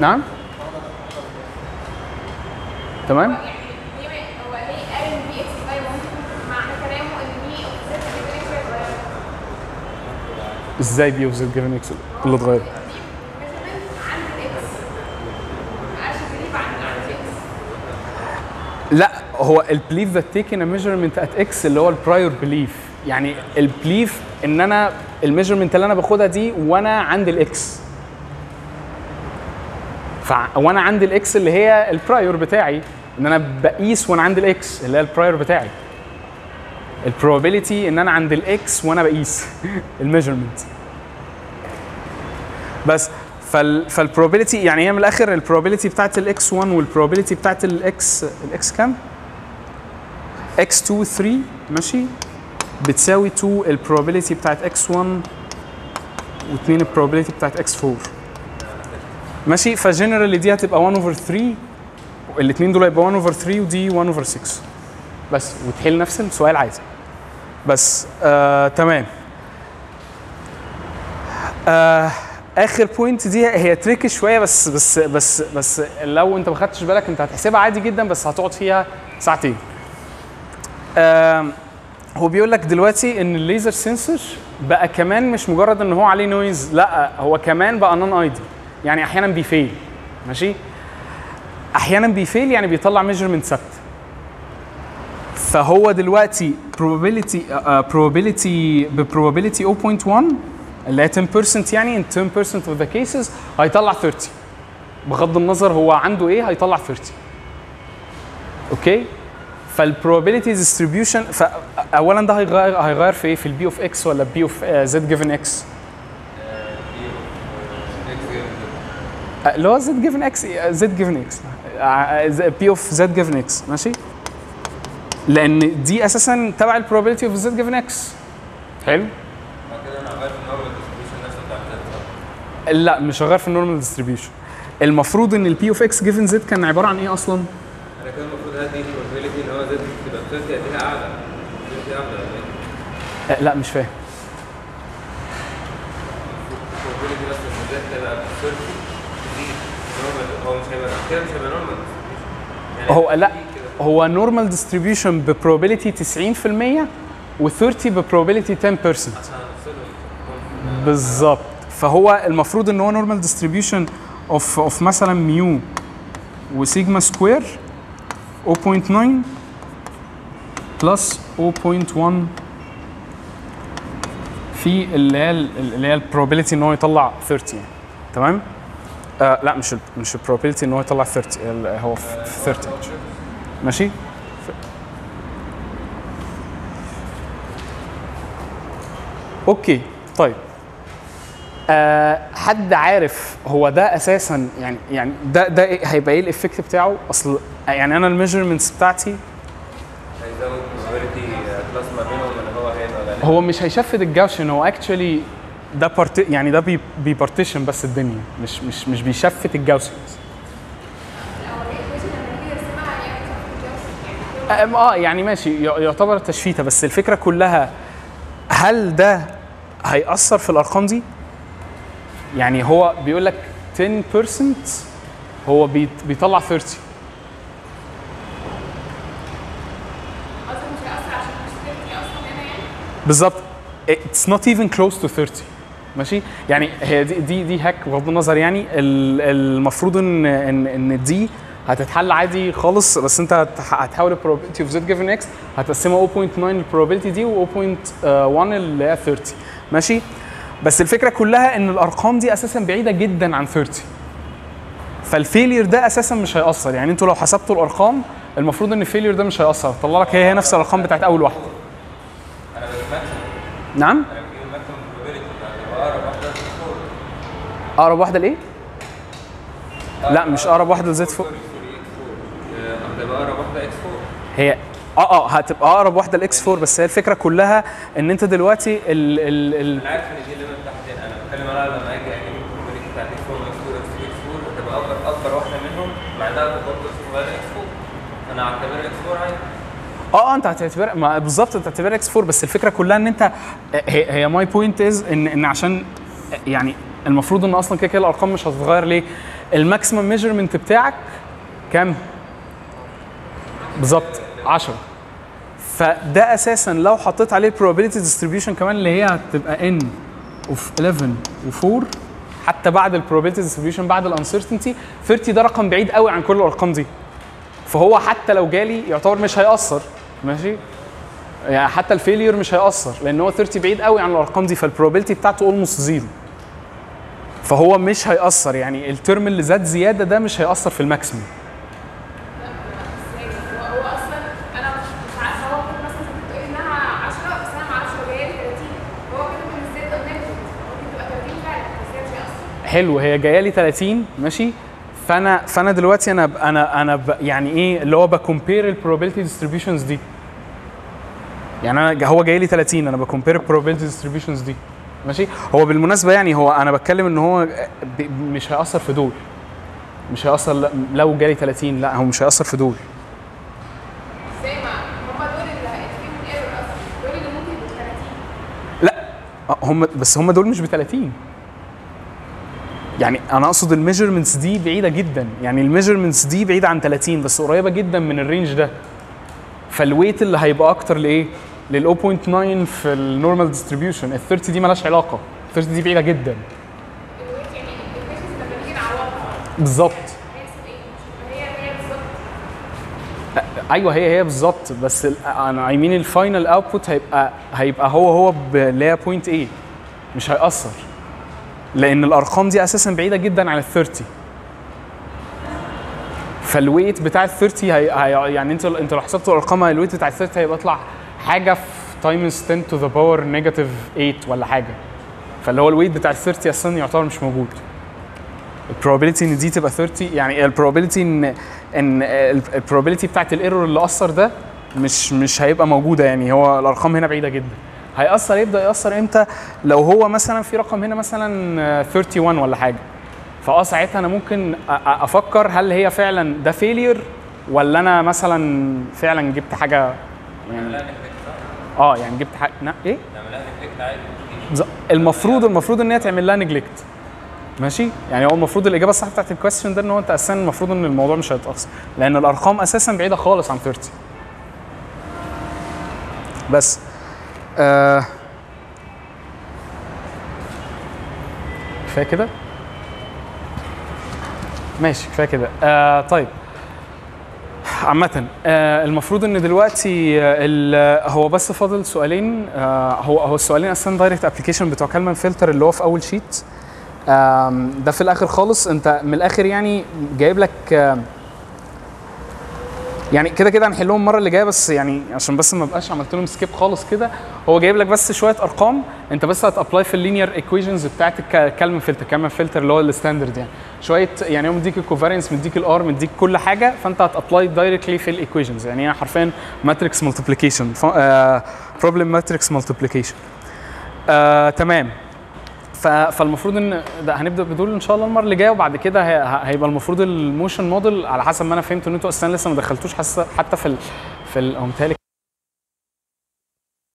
نعم؟ اتغيرت إزاي p of z given x اللي اتغير؟ لا هو ال belief that taken measurement at x اللي هو ال prior belief يعني ال belief إن أنا ال measurement اللي أنا باخدها دي وأنا عند ال x ف وأنا عند ال x اللي هي ال prior بتاعي. إن أنا بقيس وأنا عند ال x اللي هي ال prior بتاعي. ال probability إن أنا عند ال x وأنا بقيس ال measurement بس فال فال probability يعني هي من الآخر البروبابيلتي بتاعت الاكس 1 والبروبابيلتي بتاعت الاكس الاكس كام؟ x 2 3 ماشي؟ بتساوي 2 ال probability بتاعت x 1 و2 ال probability بتاعت x 4 ماشي؟ ف generally دي هتبقى 1 over 3 الاثنين دول هيبقى 1 over 3 ودي 1 over 6 بس وتحل نفس السؤال عادي. بس آه تمام. آه آخر point دي هي tricky شوية بس بس بس بس لو انت ما خدتش بالك انت هتحسبها عادي جدا بس هتقعد فيها ساعتين. آم، هو بيقول لك دلوقتي إن الليزر sensor بقى كمان مش مجرد إن هو عليه noise لأ هو كمان بقى non ideal يعني أحيانا بي fail. ماشي؟ أحيانا بي fail يعني بيطلع measurement ثابته فهو دلوقتي probability uh, probability ب probability 0.1 اللي هي 10% يعني in 10% of the cases هيطلع 30 بغض النظر هو عنده إيه هيطلع 30 okay؟ فال probability distribution فاولا ده هيغير هيغير في إيه؟ في ال p of x ولا ال p of z given x اللي هو z given x z given x p of z given x ماشي؟ لأن دي أساسا تبع ال probability of z given x حلو؟ لا مش هغير في ال normal distribution المفروض إن ال p of x given z كان عبارة عن إيه أصلا؟ أنا كده المفروض ادي probability إن هو z تبقى 30 اديها أعلى. 30 أعلى يعني. آه، لا مش فاهم probability بس ان z تبقى 30 تزيد normal هو مش هيبقى كده مش هيبقى normal يعني هو لا. هو normal distribution ب probability 90% و30 ب probability 10% عشان نفصلهم بالظبط فهو المفروض إن هو normal distribution of of مثلا mu و sigma squared 0.9 plus 0.1 في اللي هي اللي هي ال probability إن هو يطلع 30 يعني. تمام؟ آه لا مش مش ال probability إن هو يطلع 30 ال- هو في في 30 ماشي؟ أوكي طيب. آه حد عارف هو ده أساسا يعني يعني ده ده إيه- هيبقى إيه الإفكت بتاعه؟ أصل يعني أنا الميجرمنتس بتاعتي هيزود بلس ما بينهم اللي هو هو مش هيشفت الجوشن هو اكشولي ده بارت يعني ده بي بيبارتيشن بس الدنيا مش مش مش بيشفت يعني آه يعني ماشي يعتبر تشفيته بس الفكرة كلها هل ده هيأثر في الأرقام دي؟ يعني هو بيقول لك 10% هو بيطلع 30 قصدك مش هيأثر عشان مش security أصلا هنا يعني بالظبط. it's not even close to 30 ماشي؟ يعني هي دي دي دي hack بغض النظر يعني ال- المفروض ان ان إن دي هتتحل عادي خالص بس أنت هتح- هتحاول ال probability of z given x هتقسمها 0.9 ال probability دي و 0.1 اللي هي 30 ماشي؟ بس الفكرة كلها إن الأرقام دي أساسا بعيدة جدا عن 30 فال failure ده أساسا مش هيأثر. يعني أنتوا لو حسبتوا الأرقام المفروض إن ال failure ده مش هيأثر. طلع لك هي هي نفس الأرقام بتاعت أول واحدة. أنا نعم أنا بجيب ال maximum probability بتاعت اقرب واحدة for أقرب واحدة لإيه؟ لا مش أقرب واحدة ل z فوق. sorry sorry x 4 هتبقى اقرب واحدة x 4 هي آه آه هتبقى أقرب واحدة ل x 4 بس هي الفكرة كلها إن أنت دلوقتي ال ال ال أنا عارف إن دي ال limit تحت أنا بتكلم على لما أجي أجيب ال probability بتاعت x 4 و x 4 x 4 هتبقى أكبر أكبر واحدة منهم انها برضه صغيره x 4 أنا هعتبرها x 4 عادي. آه آه أنت هتعتبر ما بالظبط أنت هتعتبر x 4 بس الفكرة كلها إن أنت هي هي my point is إن إن عشان يعني المفروض إن أصلا كده كده الأرقام مش هتتغير ليه؟ ال maximum measurement بتاعك كام؟ بالظبط 10 فده أساسا لو حطيت عليه probability distribution كمان اللي هي هتبقى n of 11 و4 حتى بعد probability distribution بعد ال uncertainty 30 ده رقم بعيد قوي عن كل الأرقام دي فهو حتى لو جالي يعتبر مش هيأثر ماشي يعني حتى ال failure مش هيأثر لأن هو 30 بعيد قوي عن الأرقام دي فال probability بتاعته almost zero فهو مش هيأثر يعني ال term اللي زاد زيادة ده مش هيأثر في ال maximum. إزاي هو هو أصلا أنا مش مش عارفه هو كده مثلا زي ما بتقولي انها 10 بس أنا ما أعرفش هو جاية لي 30 هو كده من ال z أو negative ممكن تبقى 30 فعلا بس هي مش هيأثر حلو هي جاية لي 30 ماشي؟ فأنا فأنا دلوقتي أنا أنا أنا يعني إيه اللي هو ب compare ال probability distributions دي. يعني أنا هو جاي لي 30 أنا ب compare ال probability distributions دي. ماشي؟ هو بالمناسبة يعني هو أنا بتكلم إن هو مش هيأثر في دول. مش هيأثر ل- لو جالي 30 لا هو مش هيأثر في دول. إزاي ما هم دول اللي هيتفهموا error أصلا دول اللي ممكن يبقوا 30 لا. آه، هم بس هم دول مش ب 30 يعني أنا أقصد ال measurements دي بعيدة جدا. يعني ال measurements دي بعيدة عن 30 بس قريبة جدا من ال range ده. فال weight اللي هيبقى أكتر لإيه؟ لل 0.9 في ال normal distribution ال 30 دي مالهاش علاقة. ال 30 دي بعيدة جدا. بالظبط. أيوه هي هي بالظبط. بس أنا اي مين ال final output هيبقى هيبقى هو هو اللي هي point إيه مش هيأثر. لأن الأرقام دي أساسا بعيدة جدا عن ال 30 فال weight بتاع ال 30 هي يعني أنت أنت لو حسبتوا الأرقام ال weight بتاع ال 30 هيبقى يطلع حاجة في times 10 to the power negative 8 ولا حاجة. فاللي هو ال weight بتاع ال 30 أصلا يعتبر مش موجود. ال probability إن دي تبقى 30 يعني ال probability ان إن ال probability بتاعت ال error اللي أثر ده مش مش هيبقى موجودة يعني. هو الأرقام هنا بعيدة جدا. هيأثر يبدأ يأثر إمتى؟ لو هو مثلا في رقم هنا مثلا آه، 31 ولا حاجة. فأه ساعتها أنا ممكن أفكر هل هي فعلا ده failure ولا أنا مثلا فعلا جبت حاجة يعني؟ آه يعني جبت حاجة نا- إيه؟ نعملها neglect عادي المفروض المفروض إن هي تعمل لها neglect ماشي؟ يعني هو المفروض الإجابة الصح بتاعت ال question ده إن هو أنت أساسا المفروض إن الموضوع مش هيتاثر لأن الأرقام أساسا بعيدة خالص عن 30 بس آه كفاية كده؟ ماشي كفاية كده. آه طيب. عامة آه المفروض إن دلوقتي آه ال- هو بس فاضل سؤالين آه هو هو السؤالين أصلا direct application بتوع Kalman filter اللي هو في أول sheet ده في الآخر خالص. أنت من الآخر يعني جايب لك يعني كده كده هنحلهم المرة اللي جاية بس يعني عشان بس ما بقاش عملت لهم skip خالص كده. هو جايب لك بس شوية أرقام. أنت بس هت apply في ال linear equations بتاعت ال Kalman filter Kalman filter اللي هو ال standard يعني. شوية يعني هو مديك ال covariance مديك ال R مديك كل حاجة فأنت هت apply directly في ال equations يعني هي حرفيا matrix multiplication problem matrix multiplication تمام. فالمفروض إن ده هنبدأ بدول إن شاء الله المرة اللي جاية وبعد كده هيبقى المفروض ال motion model على حسب ما أنا فهمت إن أنتوا أصلا لسه ما دخلتوش حتى في ال في ال-